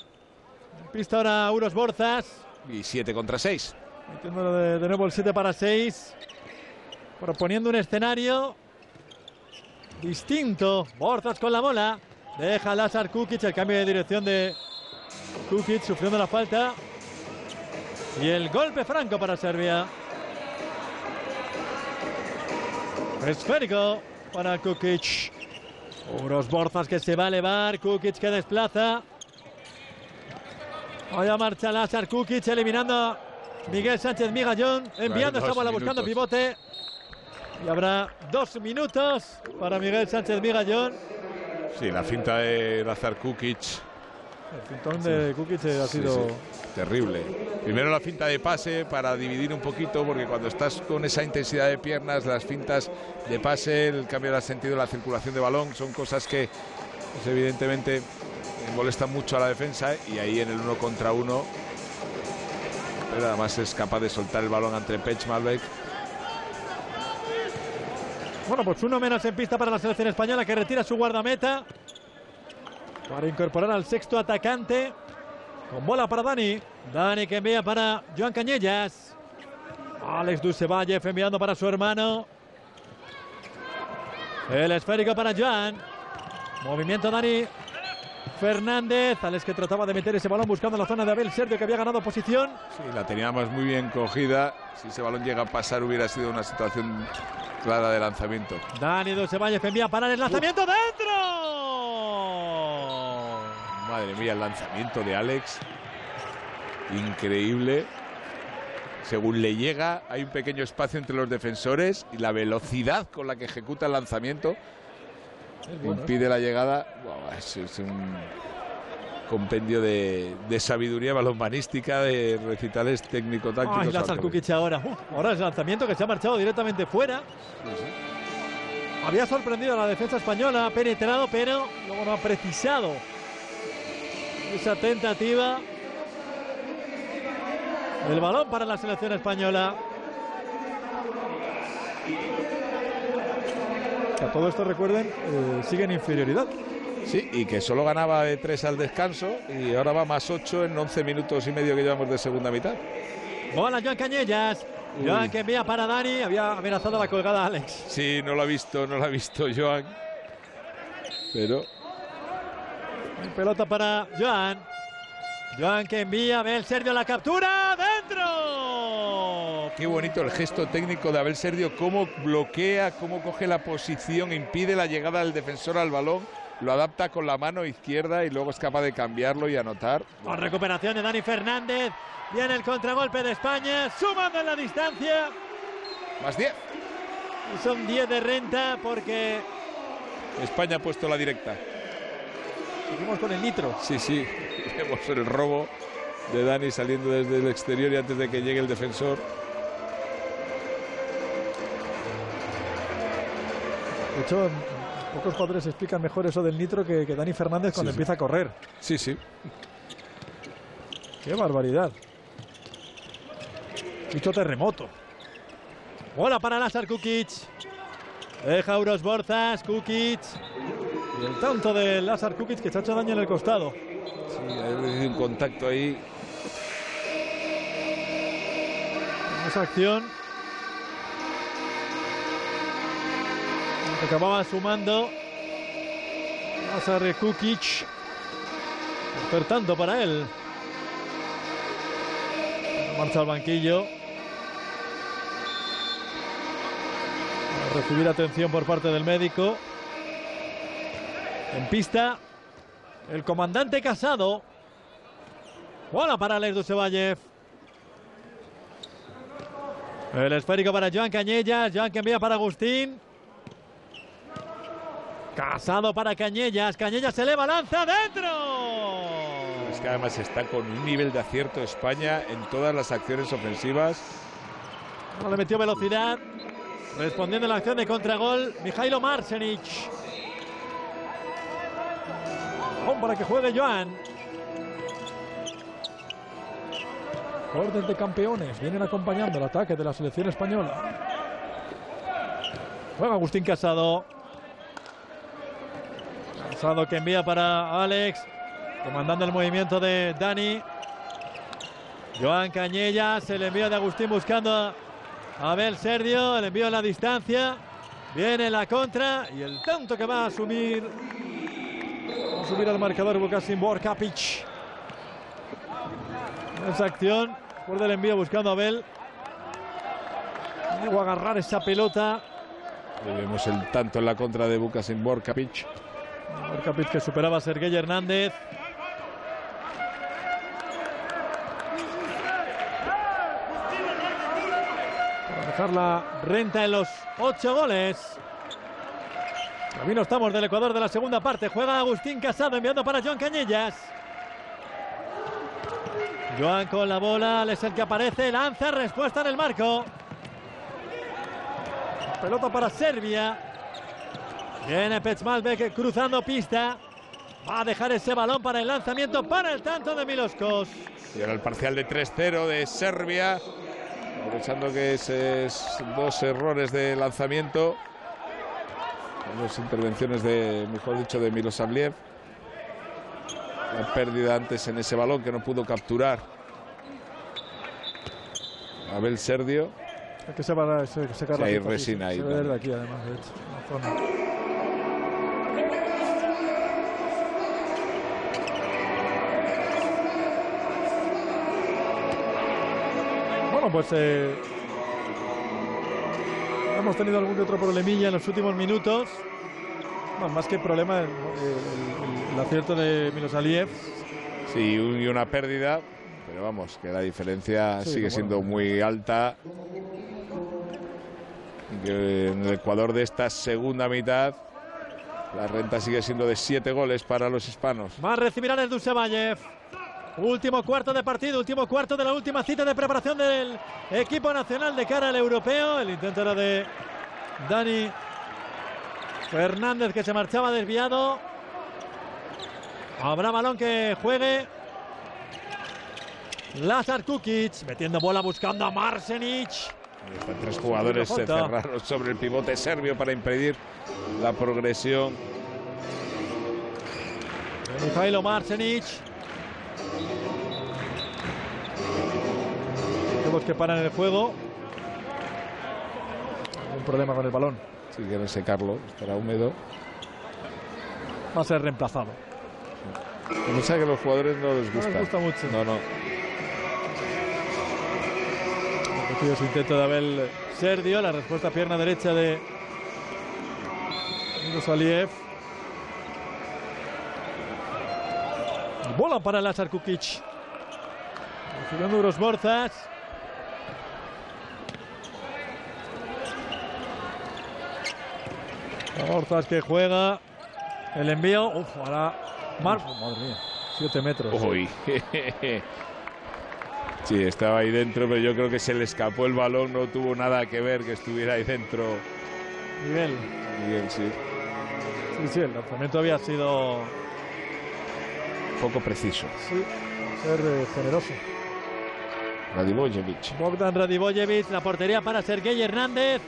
Pista ahora Uros Borzas. Y 7 contra 6. Metiéndolo de, de nuevo el 7 para 6. Proponiendo un escenario distinto. Borzas con la bola. Deja Lazar Kukic el cambio de dirección de Kukic sufriendo la falta. Y el golpe franco para Serbia. Esférico para Kukic. Uros Borzas que se va a elevar. Kukic que desplaza. Vaya marcha Lazar Kukic eliminando a Miguel Sánchez Migallón. Enviando esa bola buscando pivote. Y habrá dos minutos para Miguel Sánchez Migallón. Sí, la finta de Lazar Kukic. El pintón de Kukic ha Sí, sido. sí, terrible. Primero la finta de pase para dividir un poquito, porque cuando estás con esa intensidad de piernas, las fintas de pase, el cambio de sentido, la circulación de balón, son cosas que pues, evidentemente molestan mucho a la defensa y ahí en el uno contra uno, pero además es capaz de soltar el balón ante Pech Malbec. Bueno, pues uno menos en pista para la selección española que retira su guardameta. Para incorporar al sexto atacante. Con bola para Dani. Dani que envía para Joan Cañellas. Alex Dusevalle enviando para su hermano. El esférico para Joan. Movimiento Dani Fernández. Alex que trataba de meter ese balón buscando la zona de Abel Sergio que había ganado posición. Sí, la teníamos muy bien cogida. Si ese balón llega a pasar hubiera sido una situación clara de lanzamiento. Dani Dusevalle envía para el lanzamiento dentro. Madre mía, el lanzamiento de Alex. Increíble. Según le llega, hay un pequeño espacio entre los defensores y la velocidad con la que ejecuta el lanzamiento impide la llegada. Es, es un compendio de, de sabiduría balonmanística, de recitales técnico-tácticos. Ay, Lazar Kukic ahora. Ahora es el lanzamiento que se ha marchado directamente fuera. Había sorprendido a la defensa española, ha penetrado, pero luego no ha precisado esa tentativa. El balón para la selección española. A todo esto recuerden, eh, sigue en inferioridad. Sí, y que solo ganaba de 3 al descanso y ahora va más 8 en 11 minutos y medio que llevamos de segunda mitad. Bola Joan Cañellas. Joan que envía para Dani. Había amenazado la colgada Alex. Sí, no lo ha visto, no lo ha visto Joan. Pero Pelota para Joan. Joan que envía, ve el Sergio la captura, dentro. Qué bonito el gesto técnico de Abel Sergio, cómo bloquea, cómo coge la posición, impide la llegada del defensor al balón, lo adapta con la mano izquierda y luego es capaz de cambiarlo y anotar. Con recuperación de Dani Fernández, viene el contragolpe de España, sumando en la distancia. Más 10. Y son 10 de renta porque España ha puesto la directa. Seguimos con el nitro. Sí, sí. *laughs* Vemos el robo de Dani saliendo desde el exterior y antes de que llegue el defensor. De hecho, pocos jugadores explican mejor eso del nitro que, que Dani Fernández cuando Sí, sí. empieza a correr. Sí, sí. ¡Qué barbaridad! Dicho terremoto. Bola para Lázaro Kukic. Deja Uros Borzas, Kukic. Y el tanto de Lázaro Kukic que se ha hecho daño en el costado. Sí, hay un contacto ahí. Esa acción. Acababa sumando. Lázaro Kukic. Tercer tanto para él. Marcha al banquillo. Recibir atención por parte del médico. En pista, el comandante Casado. Bola para Alex Dusevalle. El esférico para Joan Cañellas. Joan que envía para Agustín. Casado para Cañellas. Cañellas se eleva, lanza dentro. Es que además está con un nivel de acierto España en todas las acciones ofensivas. No le metió velocidad. Respondiendo a la acción de contragol, Mijailo Marsenic. Para que juegue Joan. Orden de campeones. Vienen acompañando el ataque de la selección española. Juega Agustín Casado. Casado que envía para Alex. Comandando el movimiento de Dani. Joan Cañellas. El envío de Agustín buscando a Abel Sergio, el envío en la distancia. Viene la contra y el tanto que va a asumir. Va a subir al marcador Bukasin Borkapic. Esa acción, después del envío buscando a Abel. Llegó a agarrar esa pelota. Ahí Vemos el tanto en la contra de Bukasin Borkapic. Borkapic que superaba a Sergei Hernández. Para dejar la renta en los ocho goles. Camino estamos del Ecuador de la segunda parte. Juega Agustín Casado enviando para Joan Cañellas. Joan con la bola, es el que aparece, lanza, respuesta en el marco. Pelota para Serbia. Viene Petsmalbek cruzando pista. Va a dejar ese balón para el lanzamiento para el tanto de Miloskos. Y ahora el parcial de 3-0 de Serbia. Aprovechando que esos dos errores de lanzamiento. Dos intervenciones de, mejor dicho, de Milosavljev. La pérdida antes en ese balón que no pudo capturar. Abel Sergio. que se va a se, secar Sí, la hay cinta, resina ahí Se ve desde aquí además, de hecho, la zona. Bueno, pues eh, hemos tenido algún que otro problemilla en los últimos minutos. No, más que problema, el, el- el acierto de Milosaliev. Sí, un- y una pérdida. Pero vamos, que la diferencia Sí, sigue bueno. siendo muy alta. En el Ecuador de esta segunda mitad, la renta sigue siendo de siete goles para los hispanos. Más recibirán el Dusevalle. Último cuarto de partido, último cuarto de la última cita de preparación del equipo nacional de cara al europeo. El intento era de Dani Fernández que se marchaba desviado. Habrá balón que juegue. Lazar Kukic metiendo bola buscando a Marsenic. Están tres jugadores se cerraron sobre el pivote serbio para impedir la progresión. Mijailo Marsenic. Todos que paran el juego. Un problema con el balón. Si quieren secarlo, estará húmedo. Va a ser reemplazado. Piensa que a los jugadores no les No gusta. les gusta mucho. No, no. Intento de Abel Serdio. La respuesta pierna derecha de Milos Bola para Lazar Kukic. Recibiendo Uros Borzas. Borzas que juega. El envío. Uf, ahora. Mar. Madre mía. 7 metros. Uy. Sí, estaba ahí dentro, pero yo creo que se le escapó el balón, no tuvo nada que ver que estuviera ahí dentro. Miguel. Miguel, sí. Sí, sí, el lanzamiento había sido. Poco preciso. Sí, ser eh, generoso. Radivojevic. Bogdan Radivojevic, la portería para Sergei Hernández.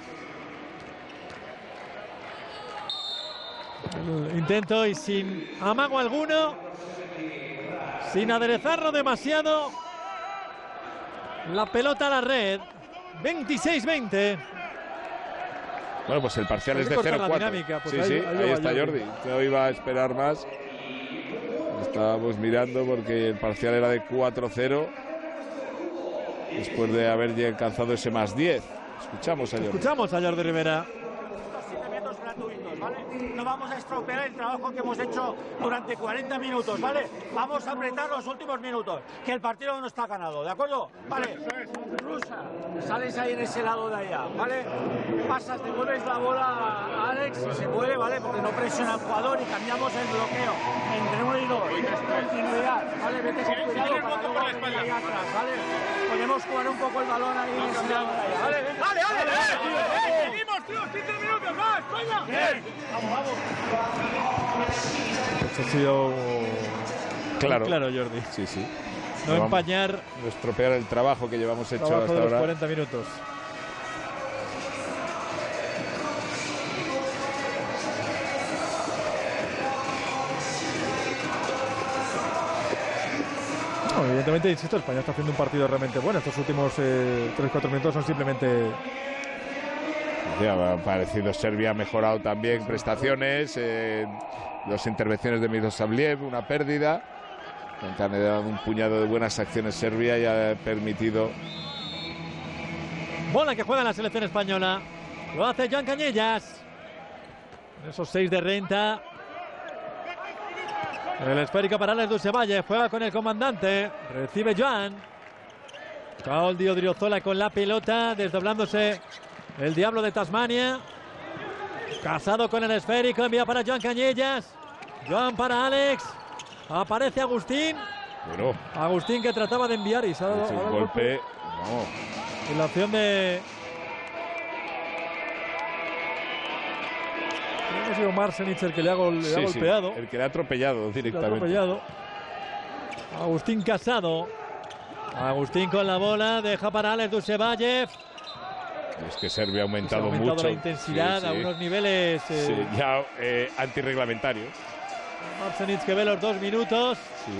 El intento y sin amago alguno, sin aderezarlo demasiado. La pelota a la red. 26-20. Bueno, pues el parcial es de cortar la 0-4. dinámica, pues sí, ahí- sí, ahí ahí va está Jordi. Jordi. No iba a esperar más. Estábamos mirando porque el parcial era de 4-0. Después de haber ya alcanzado ese más 10. Escuchamos a Jordi. Escuchamos a Jordi Rivera. No vamos a estropear el trabajo que hemos hecho durante 40 minutos, ¿vale? Vamos a apretar los últimos minutos, que el partido no está ganado, ¿de acuerdo? Vale. Rusa, sales ahí en ese lado de allá, ¿vale? Pasas, devuelves la bola Alex, si se puede, ¿vale? Porque no presiona al jugador y cambiamos el bloqueo entre uno y dos. Continuidad, ¿vale? Vete con cuidado para luego venir ahí atrás, ¿vale? Podemos jugar un poco el balón ahí ¿vale? Venga. ¡Dale, dale, dale! ¡Seguimos, tío! ¡15 minutos más! ¡Bien! ¡Vamos, vamos! Esto ha sido Claro. claro, Jordi. Sí, sí. No empañar no estropear el trabajo que llevamos hecho trabajo hasta de los ahora. 40 minutos. No, evidentemente, insisto, España está haciendo un partido realmente bueno. Estos últimos 3-4 minutos son simplemente Ya, ha parecido Serbia ha mejorado también prestaciones, eh, dos intervenciones de Miroslav una pérdida, han dado un puñado de buenas acciones Serbia y ha permitido bola que juega la selección española. Lo hace Joan Cañellas. En esos 6 de renta. El esférico para Alex Dusevalle. Juega con el comandante. Recibe Joan. Caoldi Odriozola con la pelota. Desdoblándose el diablo de Tasmania. Casado con el esférico. Envía para Joan Cañellas. Joan para Alex. Aparece Agustín. bueno, Agustín que trataba de enviar y se ha dado, golpe. vamos, en la acción de. Creo que ha sido Marcenich el que le ha, gol- le ha sí, sí, golpeado. el que le ha atropellado ha directamente. atropellado. Agustín Casado. Agustín con la bola, deja para Alex Dusevalle. Es que Serbia ha Se ha aumentado, aumentado mucho. la intensidad Sí, a unos niveles. eh, Sí, ya eh, antirreglamentarios. Marcenich que ve los dos minutos. Sí.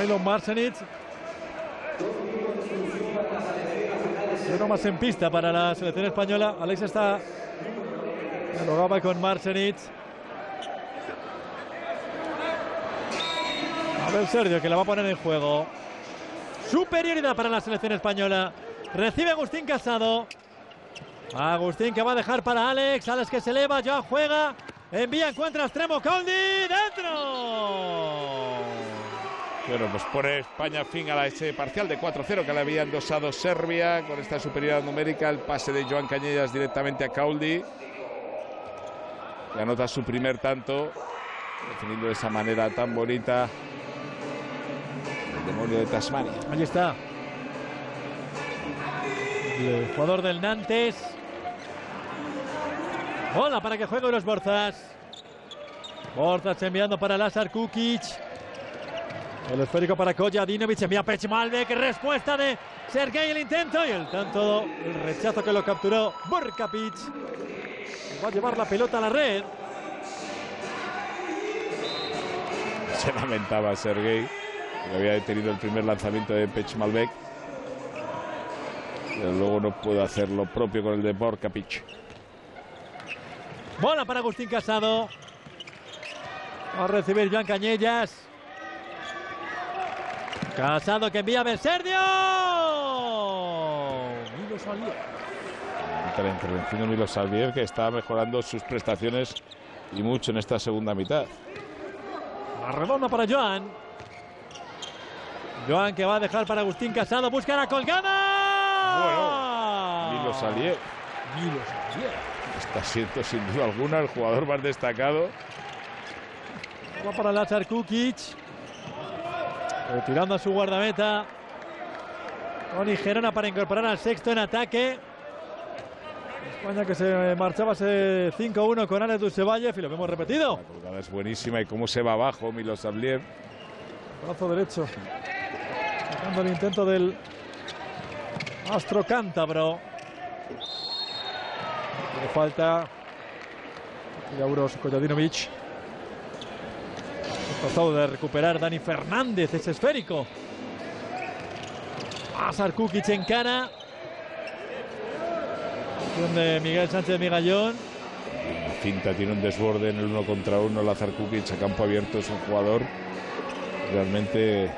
Milo Uno más en pista para la selección española. Alex está. Dialogaba con Marcenich. A ver Sergio que la va a poner en juego. Superioridad para la selección española. Recibe Agustín Casado. Agustín que va a dejar para Alex. Alex que se eleva, ya juega. Envía, encuentra extremo. Caldi dentro. Bueno, pues pone España fin a ese parcial de 4-0 que le había endosado Serbia con esta superioridad numérica. El pase de Joan Cañellas directamente a Cauldi. Anota su primer tanto, definiendo de esa manera tan bonita el demonio de Tasmania. Allí está. El jugador del Nantes. Hola para que juegue los Borzas. Borzas enviando para Lazar Kukic. El esférico para Koja Dinovic. Envía Pech Malbec. Respuesta de Sergei el intento. Y el tanto, el rechazo que lo capturó Burkapic. Va a llevar la pelota a la red. *laughs* Se lamentaba Sergei, que había detenido el primer lanzamiento de Pech Malbec. Pero luego no pudo hacer lo propio con el de Borkapic. Bola para Agustín Casado. Va a recibir Joan Cañellas. Casado que envía a Berserdio. Milo Salier. La intervención de Milo Salvier, que está mejorando sus prestaciones y mucho en esta segunda mitad. La redonda para Joan. Joan que va a dejar para Agustín Casado. Busca la colgada. Milo Salier Milo Salier. está siendo sin duda alguna el jugador más destacado. Va para Lazar Kukic. Retirando a su guardameta. Tony Gerona para incorporar al sexto en ataque. España que se marchaba ese 5-1 con Alex Dusevalle y lo hemos repetido. La colgada es buenísima y cómo se va abajo Milo Salvier. Brazo derecho. Sacando el intento del Astro Cántabro. Le falta Yauros Kojadinovic. Tratado de recuperar Dani Fernández, ese esférico. Azar Kukic en cara. De Miguel Sánchez Migallón. La cinta tiene un desborde en el uno contra uno. Lazar Kukic a campo abierto es un jugador realmente.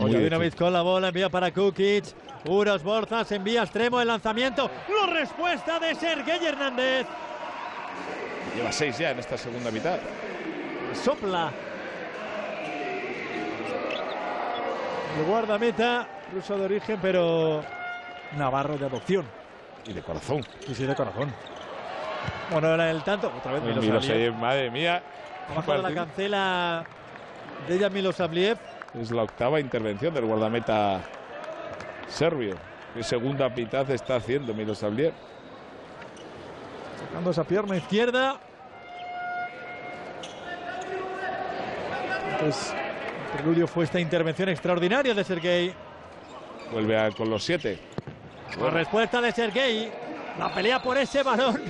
muy Kojadinovic con la bola, envía para Kukic. Uros Borzas envía extremo el lanzamiento. La respuesta de Sergei Hernández. Lleva seis ya en esta segunda mitad. Sopla. El guardameta, ruso de origen, pero navarro de adopción. Y de corazón. Y sí, de corazón. Bueno, era el tanto. Otra vez Milosabliev. Milosevic, madre mía. Abajo de la cancela de ella Milosabliev. Es la octava intervención del guardameta serbio. Qué segunda mitad está haciendo Milosavic. Sacando esa pierna izquierda. Entonces, el preludio fue esta intervención extraordinaria de Sergei. Vuelve a- con los siete. La respuesta de Sergei. La pelea por ese balón.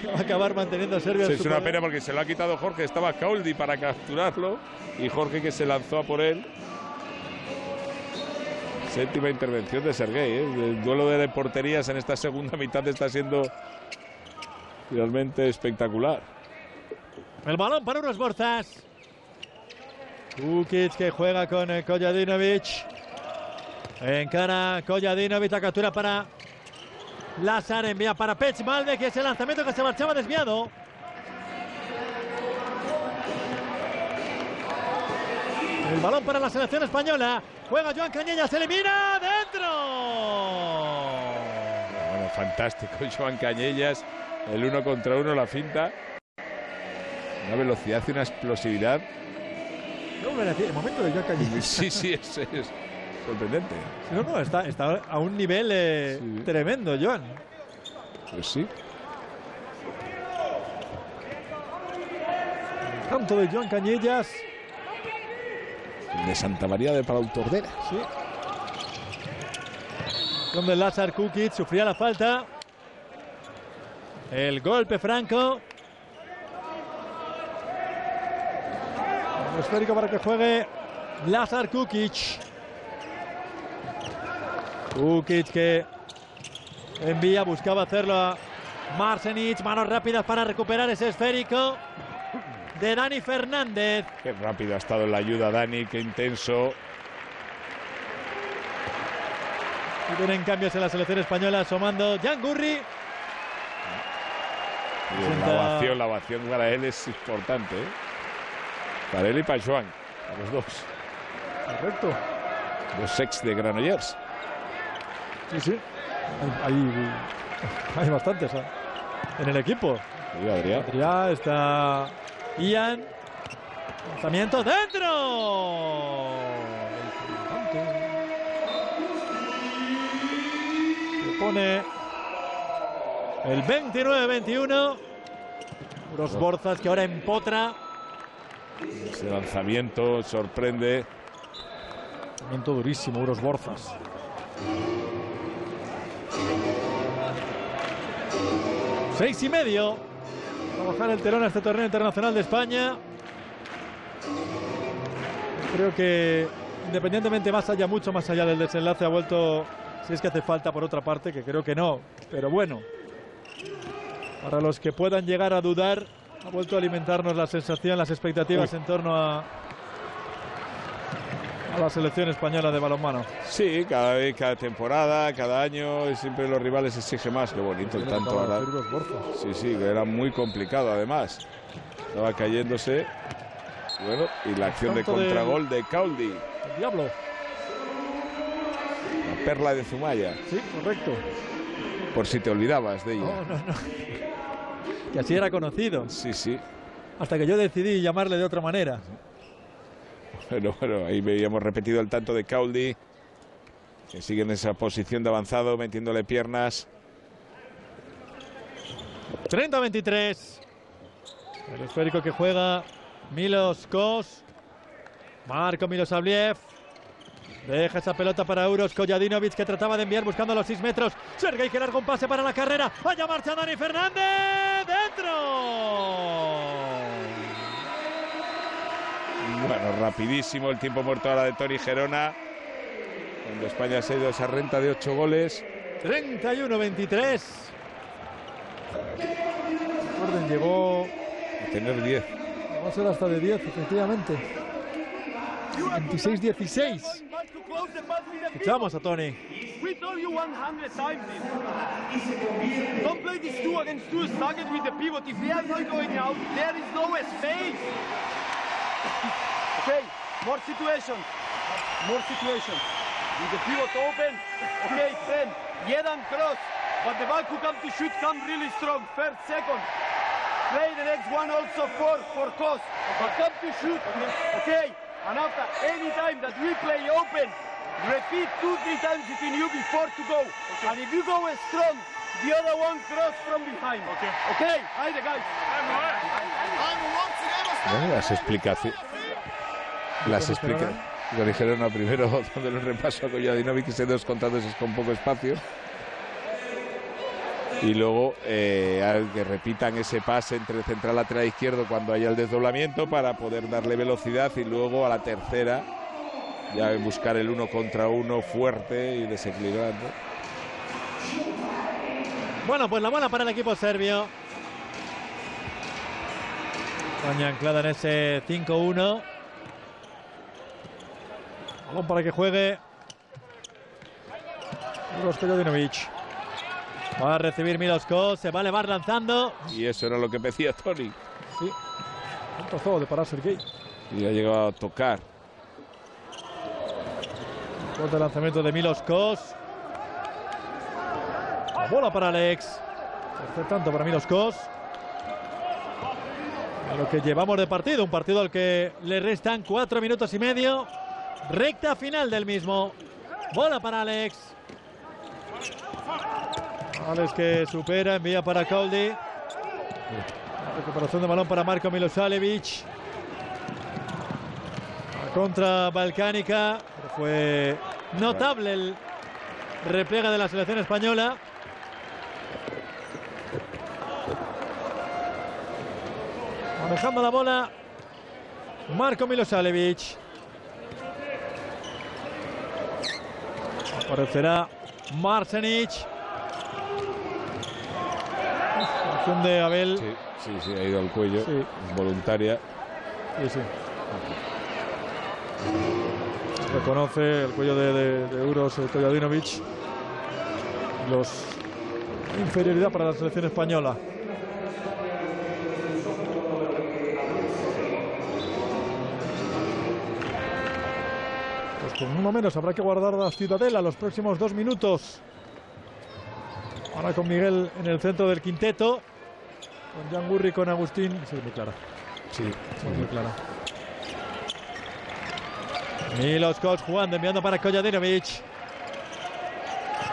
Que *laughs* va a acabar manteniendo a Serbia. Sí, es una pena porque se lo ha quitado Jorge. Estaba Cauldi para capturarlo. Y Jorge que se lanzó a por él. Séptima intervención de Sergei. ¿eh? El duelo de porterías en esta segunda mitad está siendo realmente espectacular. El balón para unos Borzas. Kukic que juega con eh, Kojadinovic. Encara Kojadinovic, la captura para Lazar, envía para Pech Malde, que es el lanzamiento que se marchaba desviado. El balón para la selección española. Juega Joan Cañella, se elimina dentro. Bueno, fantástico. *laughs* Joan Cañellas, el uno contra uno, la finta. Una velocidad y una explosividad. No, el momento de Joan Cañella. *laughs* Sí, sí, es, es sorprendente. No, no, está, está a un nivel eh, Sí. tremendo, Joan. Pues sí. Tanto de Joan Cañellas. De Santa María de Palau Tordera. Sí. Donde Lazar Kukic sufría la falta. El golpe franco. Esférico para que juegue Lazar Kukic. Kukic que envía, buscaba hacerlo a Marsenic. Manos rápidas para recuperar ese esférico de Dani Fernández. Qué rápido ha estado en la ayuda Dani, qué intenso. Y vienen cambios en la selección española asomando Jan Gurri. Presenta- la ovación, la ovación para él es importante. ¿eh? Para él y para Joan, a los dos. Correcto. Los ex de Granollers. Sí, sí. Hay, hay, hay bastantes ¿eh? en el equipo. Sí, Adrián. Ya está Ian. Lanzamiento dentro. Se pone el 29-21. Los Borzas que ahora empotra. Ese lanzamiento sorprende. Lanzamiento durísimo, Uros Borzas. Seis y medio. Va a bajar el telón a este torneo internacional de España. Creo que independientemente más allá, mucho más allá del desenlace, ha vuelto, si es que hace falta por otra parte, que creo que no, pero bueno. Para los que puedan llegar a dudar, ha vuelto a alimentarnos la sensación, las expectativas en torno a, a la selección española de balonmano. Sí, cada vez, cada temporada, cada año, siempre los rivales exigen más. Qué bonito el tanto ahora. Sí, sí, era muy complicado además. Estaba cayéndose. Bueno, y la acción de Tanto de- contragol de Cauldi, El diablo, la perla de Zumaya. sí, correcto. Por si te olvidabas de ella. No, no, no. Que así era conocido, Sí, sí. hasta que yo decidí llamarle de otra manera. Pero bueno, ahí veíamos repetido el tanto de Cauldi, que sigue en esa posición de avanzado, metiéndole piernas. 30-23. El esférico que juega Milos Kos. Marco Milosavliev. Deja esa pelota para Euros Kojadinovic que trataba de enviar buscando los 6 metros. Sergei que larga un pase para la carrera. Vaya marcha Dani Fernández. ¡Dentro! Bueno, rapidísimo el tiempo muerto ahora de Tori Gerona. Cuando España se ha ido a esa renta de 8 goles. 31-23. Orden llegó A tener 10. Va a ser hasta de 10, efectivamente. 26-16. To close the pass with the Escuchamos a Tony. We told you 100 times this. Don't play this two against two target with the pivot. If they are not going out, there is no space. okay, more situations. More situations. With the pivot open. Okay, friend. Jedan cross. But the ball who come to shoot come really strong. First, second. Play the next one also for for cost. But come to shoot. Okay. And after any time that we play open, repeat two, three times between you before to go. And if you go strong, the other one cross from behind. Okay. Okay. Hi, the guys. Bueno, las explicaciones. Las explicaciones. Lo dijeron a primero donde lo repaso a Koyadinovic y se dos contados es con poco espacio. Y luego eh, que repitan ese pase entre central lateral izquierdo cuando haya el desdoblamiento para poder darle velocidad y luego a la tercera ya buscar el uno contra uno fuerte y desequilibrante. Bueno, pues la bola para el equipo serbio. España anclada en ese 5-1. Balón para que juegue. Uros Kojadinovic. Va a recibir Milos Kos, se va a elevar lanzando. Y eso era lo que pedía Tony. Sí. Un trozo de parar Sergei. Y ha llegado a tocar. Fuerte lanzamiento de Milos Kos. La bola para Alex. Tercer tanto para Milos Kos. En Lo que llevamos de partido, un partido al que le restan cuatro minutos y medio. Recta final del mismo. Bola para Alex. Alex que supera, envía para Caldi. Recuperación de balón para Marco Milosalevic. Contra balcánica. Fue notable el repliegue de la selección española. Manejando la bola. Marco Milosalevic. Aparecerá Marsenic. Acción de Abel. Sí, sí, sí, ha ido al cuello. Sí. Voluntaria. Sí, sí. Reconoce el cuello de, de, de Uros eh. Los inferioridad para la selección española. Pues con uno menos habrá que guardar la ciudadela los próximos dos minutos. Ahora con Miguel en el centro del quinteto. Con Jan Gurri, con Agustín. Sí, muy clara. Sí, Muy, muy clara. Milos Kos jugando, enviando para Kojadinovic.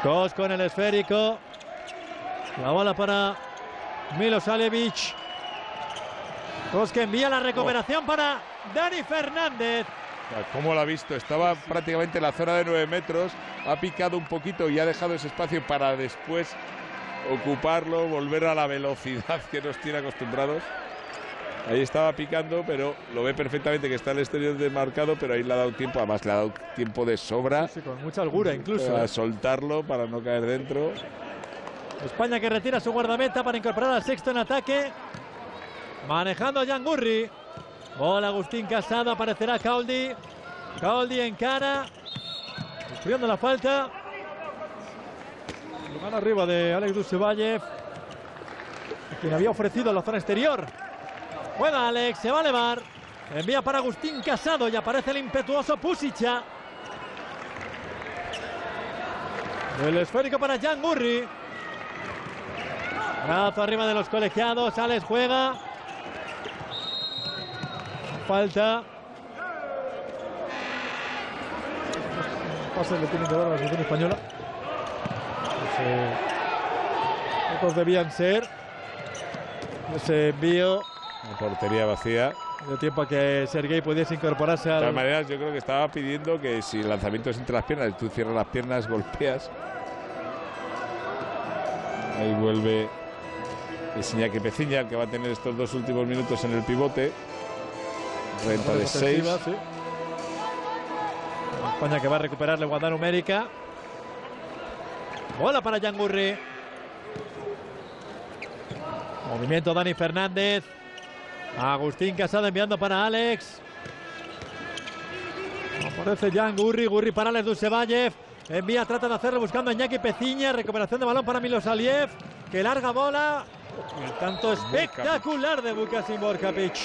Kos con el esférico. La bola para Milosalevic. Kos que envía la recuperación para Dani Fernández. ¿Cómo lo ha visto? Estaba prácticamente en la zona de 9 metros, ha picado un poquito y ha dejado ese espacio para después ocuparlo, volver a la velocidad *laughs* que nos tiene acostumbrados. Ahí estaba picando, pero lo ve perfectamente que está el exterior desmarcado, pero ahí le ha dado tiempo, además le ha dado tiempo de sobra Sí, con mucha holgura incluso. a ¿eh? soltarlo para no caer dentro. España que retira su guardameta para incorporar al sexto en ataque. Manejando a Jan Gurri. Bola Agustín Casado, aparecerá Cauldi. Cauldi en cara. Estudiando la falta. Lugar arriba de Alex Dusevalle. Quien había ofrecido la zona exterior. Juega Alex, se va a elevar. Envía para Agustín Casado y aparece el impetuoso Pusicha. El esférico para Jan Gurri. Brazo arriba de los colegiados. Alex juega. Falta. Pase le tienen que dar a la selección española. Otros debían ser. Ese envío La portería vacía. de tiempo a que Sergei pudiese incorporarse De todas al. maneras, yo creo que estaba pidiendo que si el lanzamiento es entre las piernas, tú cierras las piernas, *laughs* golpeas. Ahí vuelve Iñaki Peciña, el que va a tener estos dos últimos minutos en el pivote. Renta de 6. Ofensiva, sí. España que va a recuperarle Guadán numérica. Bola para Yangurri. Movimiento Dani Fernández. Agustín Casado enviando para Alex. Aparece Jan Gurri, Gurri para Alex Dusevalle. Envía, trata de hacerlo buscando a Iñaki Peciña. Recuperación de balón para Milos Aliev. Que larga bola. El tanto espectacular de Bukasin Borkapic.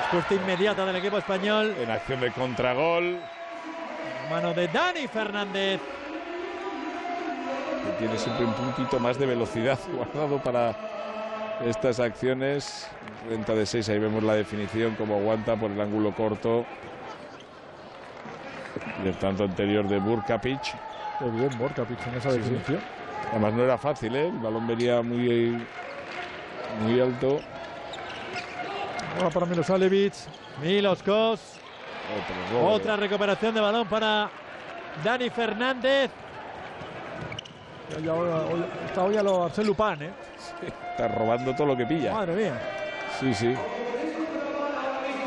Respuesta inmediata del equipo español. En acción de contragol. Mano de Dani Fernández. que tiene siempre un puntito más de velocidad *laughs* guardado para estas acciones. Renta de 6, ahí vemos la definición, como aguanta por el ángulo corto. Y el tanto anterior de Burkapic. Qué bien Borkapic en esa Sí, sí. definición. Además no era fácil, ¿eh? el balón venía muy, muy alto. Bola para. Milos Kos. Otro robo. Otra recuperación de balón para Dani Fernández. Ahora- hoy- está hoy a lo Arsène Lupin, ¿eh? Está robando todo lo que pilla. Madre mía. Sí, sí.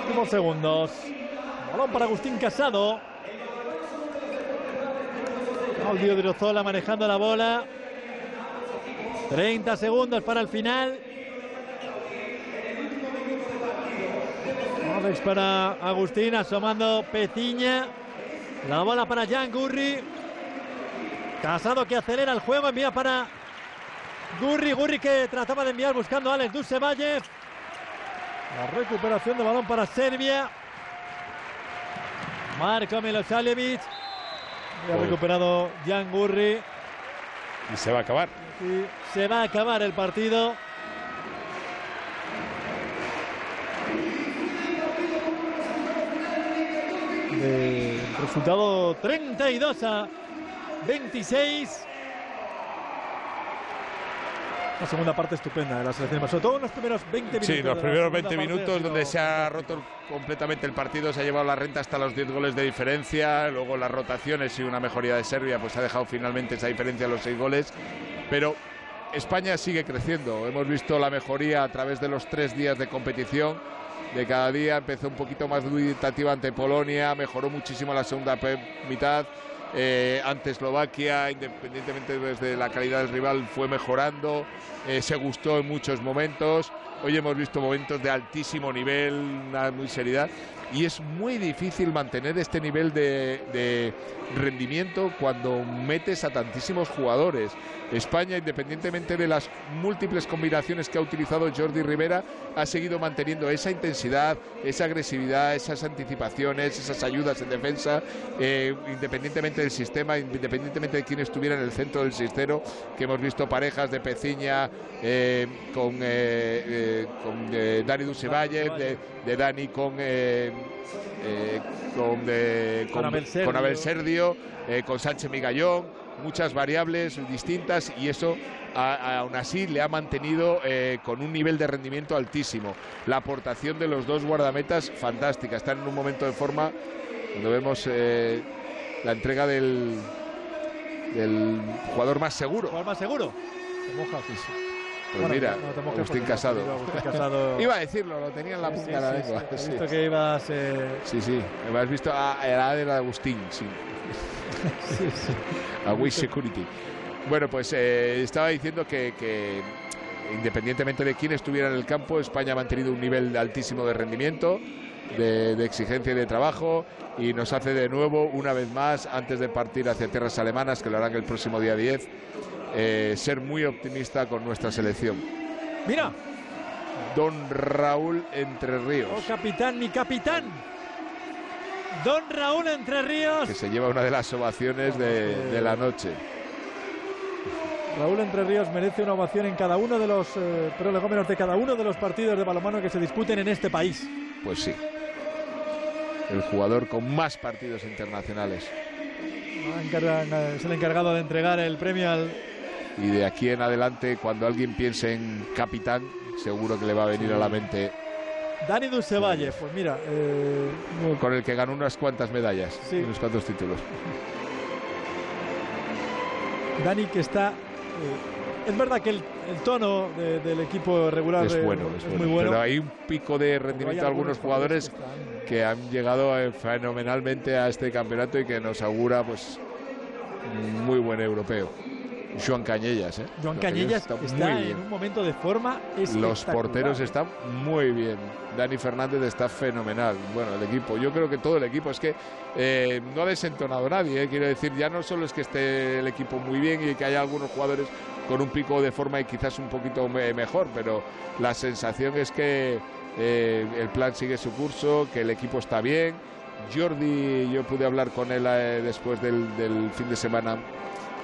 Últimos segundos. Balón para Agustín Casado. Claudio Drozola manejando la bola. 30 segundos para el final. Alex para Agustín, asomando Peciña. La bola para Jan Gurri. Casado que acelera el juego, envía para Gurri. Gurri que trataba de enviar buscando a Alex Dusevalle. La recuperación de balón para Serbia. Marco Milosavljevic. Ha recuperado Jan Gurri. Y se va a acabar. Y se va a acabar el partido. De resultado 32 a 26. La segunda parte estupenda de la selección, sobre todo en los primeros 20 minutos. Sí, los primeros segunda 20 parte ha minutos donde se ha roto completamente el partido, se ha llevado la renta hasta los 10 goles de diferencia, luego las rotaciones y una mejoría de Serbia, pues ha dejado finalmente esa diferencia a los 6 goles, pero España sigue creciendo, hemos visto la mejoría a través de los tres días de competición, de cada día empezó un poquito más dubitativa ante Polonia, mejoró muchísimo la segunda mitad, eh, ante Eslovaquia, independientemente de la calidad del rival, fue mejorando, eh, se gustó en muchos momentos. Hoy hemos visto momentos de altísimo nivel, una muy seriedad, y es muy difícil mantener este nivel de, de rendimiento cuando metes a tantísimos jugadores. España, independientemente de las múltiples combinaciones que ha utilizado Jordi Rivera, ha seguido manteniendo esa intensidad, esa agresividad, esas anticipaciones, esas ayudas en defensa, eh, independientemente del sistema, independientemente de quién estuviera en el centro del sistero, que hemos visto parejas de Peciña eh, con, eh, eh, con Dani Dusevalle, de Dani con, eh, con, eh, Con con Abel Serdio, eh, con Sánchez Migallón, muchas variables distintas y eso a- a- aún así le ha mantenido eh, con un nivel de rendimiento altísimo. La aportación de los dos guardametas fantástica, están en un momento de forma cuando vemos eh, la entrega del, del jugador más seguro. ¿Jugar más seguro? Te mojas. Pues Bueno, mira, no Agustín Casado. digo, Agustín Casado. *laughs* Iba a decirlo, lo tenía en la Sí, punta sí, de la sí, lengua. sí. Sí. visto que ibas. eh, Sí, sí. Me has visto a, era de Agustín, sí. *laughs* *laughs* A Wish Security. Bueno, pues eh, estaba diciendo que, que independientemente de quién estuviera en el campo, España ha mantenido un nivel altísimo de rendimiento, de, de, exigencia y de trabajo y nos hace de nuevo, una vez más, antes de partir hacia tierras alemanas, que lo harán el próximo día 10, eh, ser muy optimista con nuestra selección. Mira. Don Raúl Entre Ríos. Oh, capitán, mi capitán. Don Raúl Entre Ríos. Que se lleva una de las ovaciones de, de la noche. Raúl Entre Ríos merece una ovación en cada uno de los eh, prolegómenos de cada uno de los partidos de balonmano que se disputen en este país. Pues sí. El jugador con más partidos internacionales. Es el encargado de entregar el premio al. Y de aquí en adelante, cuando alguien piense en capitán, seguro que le va a venir a la mente. Dani Dusevalle, pues mira. Eh, con el que ganó unas cuantas medallas, sí. unos cuantos títulos. Dani que está eh, es verdad que el, el tono de, del equipo regular es, bueno, es, es bueno, muy bueno. Pero hay un pico de rendimiento de algunos jugadores que han llegado eh, fenomenalmente a este campeonato y que nos augura pues muy buen europeo. Joan Cañellas, ¿eh? Joan Cañellas está, está en un momento de forma Los porteros están muy bien. Dani Fernández está fenomenal. Bueno, el equipo, yo creo que todo el equipo es que eh, no ha desentonado nadie. ¿eh? Quiero decir, ya no solo es que esté el equipo muy bien y que haya algunos jugadores con un pico de forma y quizás un poquito mejor, pero la sensación es que eh, el plan sigue su curso, que el equipo está bien. Jordi, yo pude hablar con él eh, después del, del fin de semana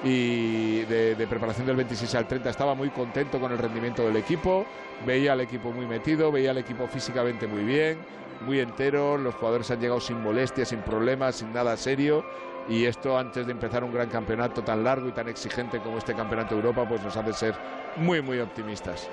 y de, preparación del 26 al 30 estaba muy contento con el rendimiento del equipo, veía al equipo muy metido, veía al equipo físicamente muy bien, muy entero, los jugadores han llegado sin molestias, sin problemas, sin nada serio. Y esto antes de empezar un gran campeonato tan largo y tan exigente como este campeonato de Europa pues nos hace ser muy muy optimistas.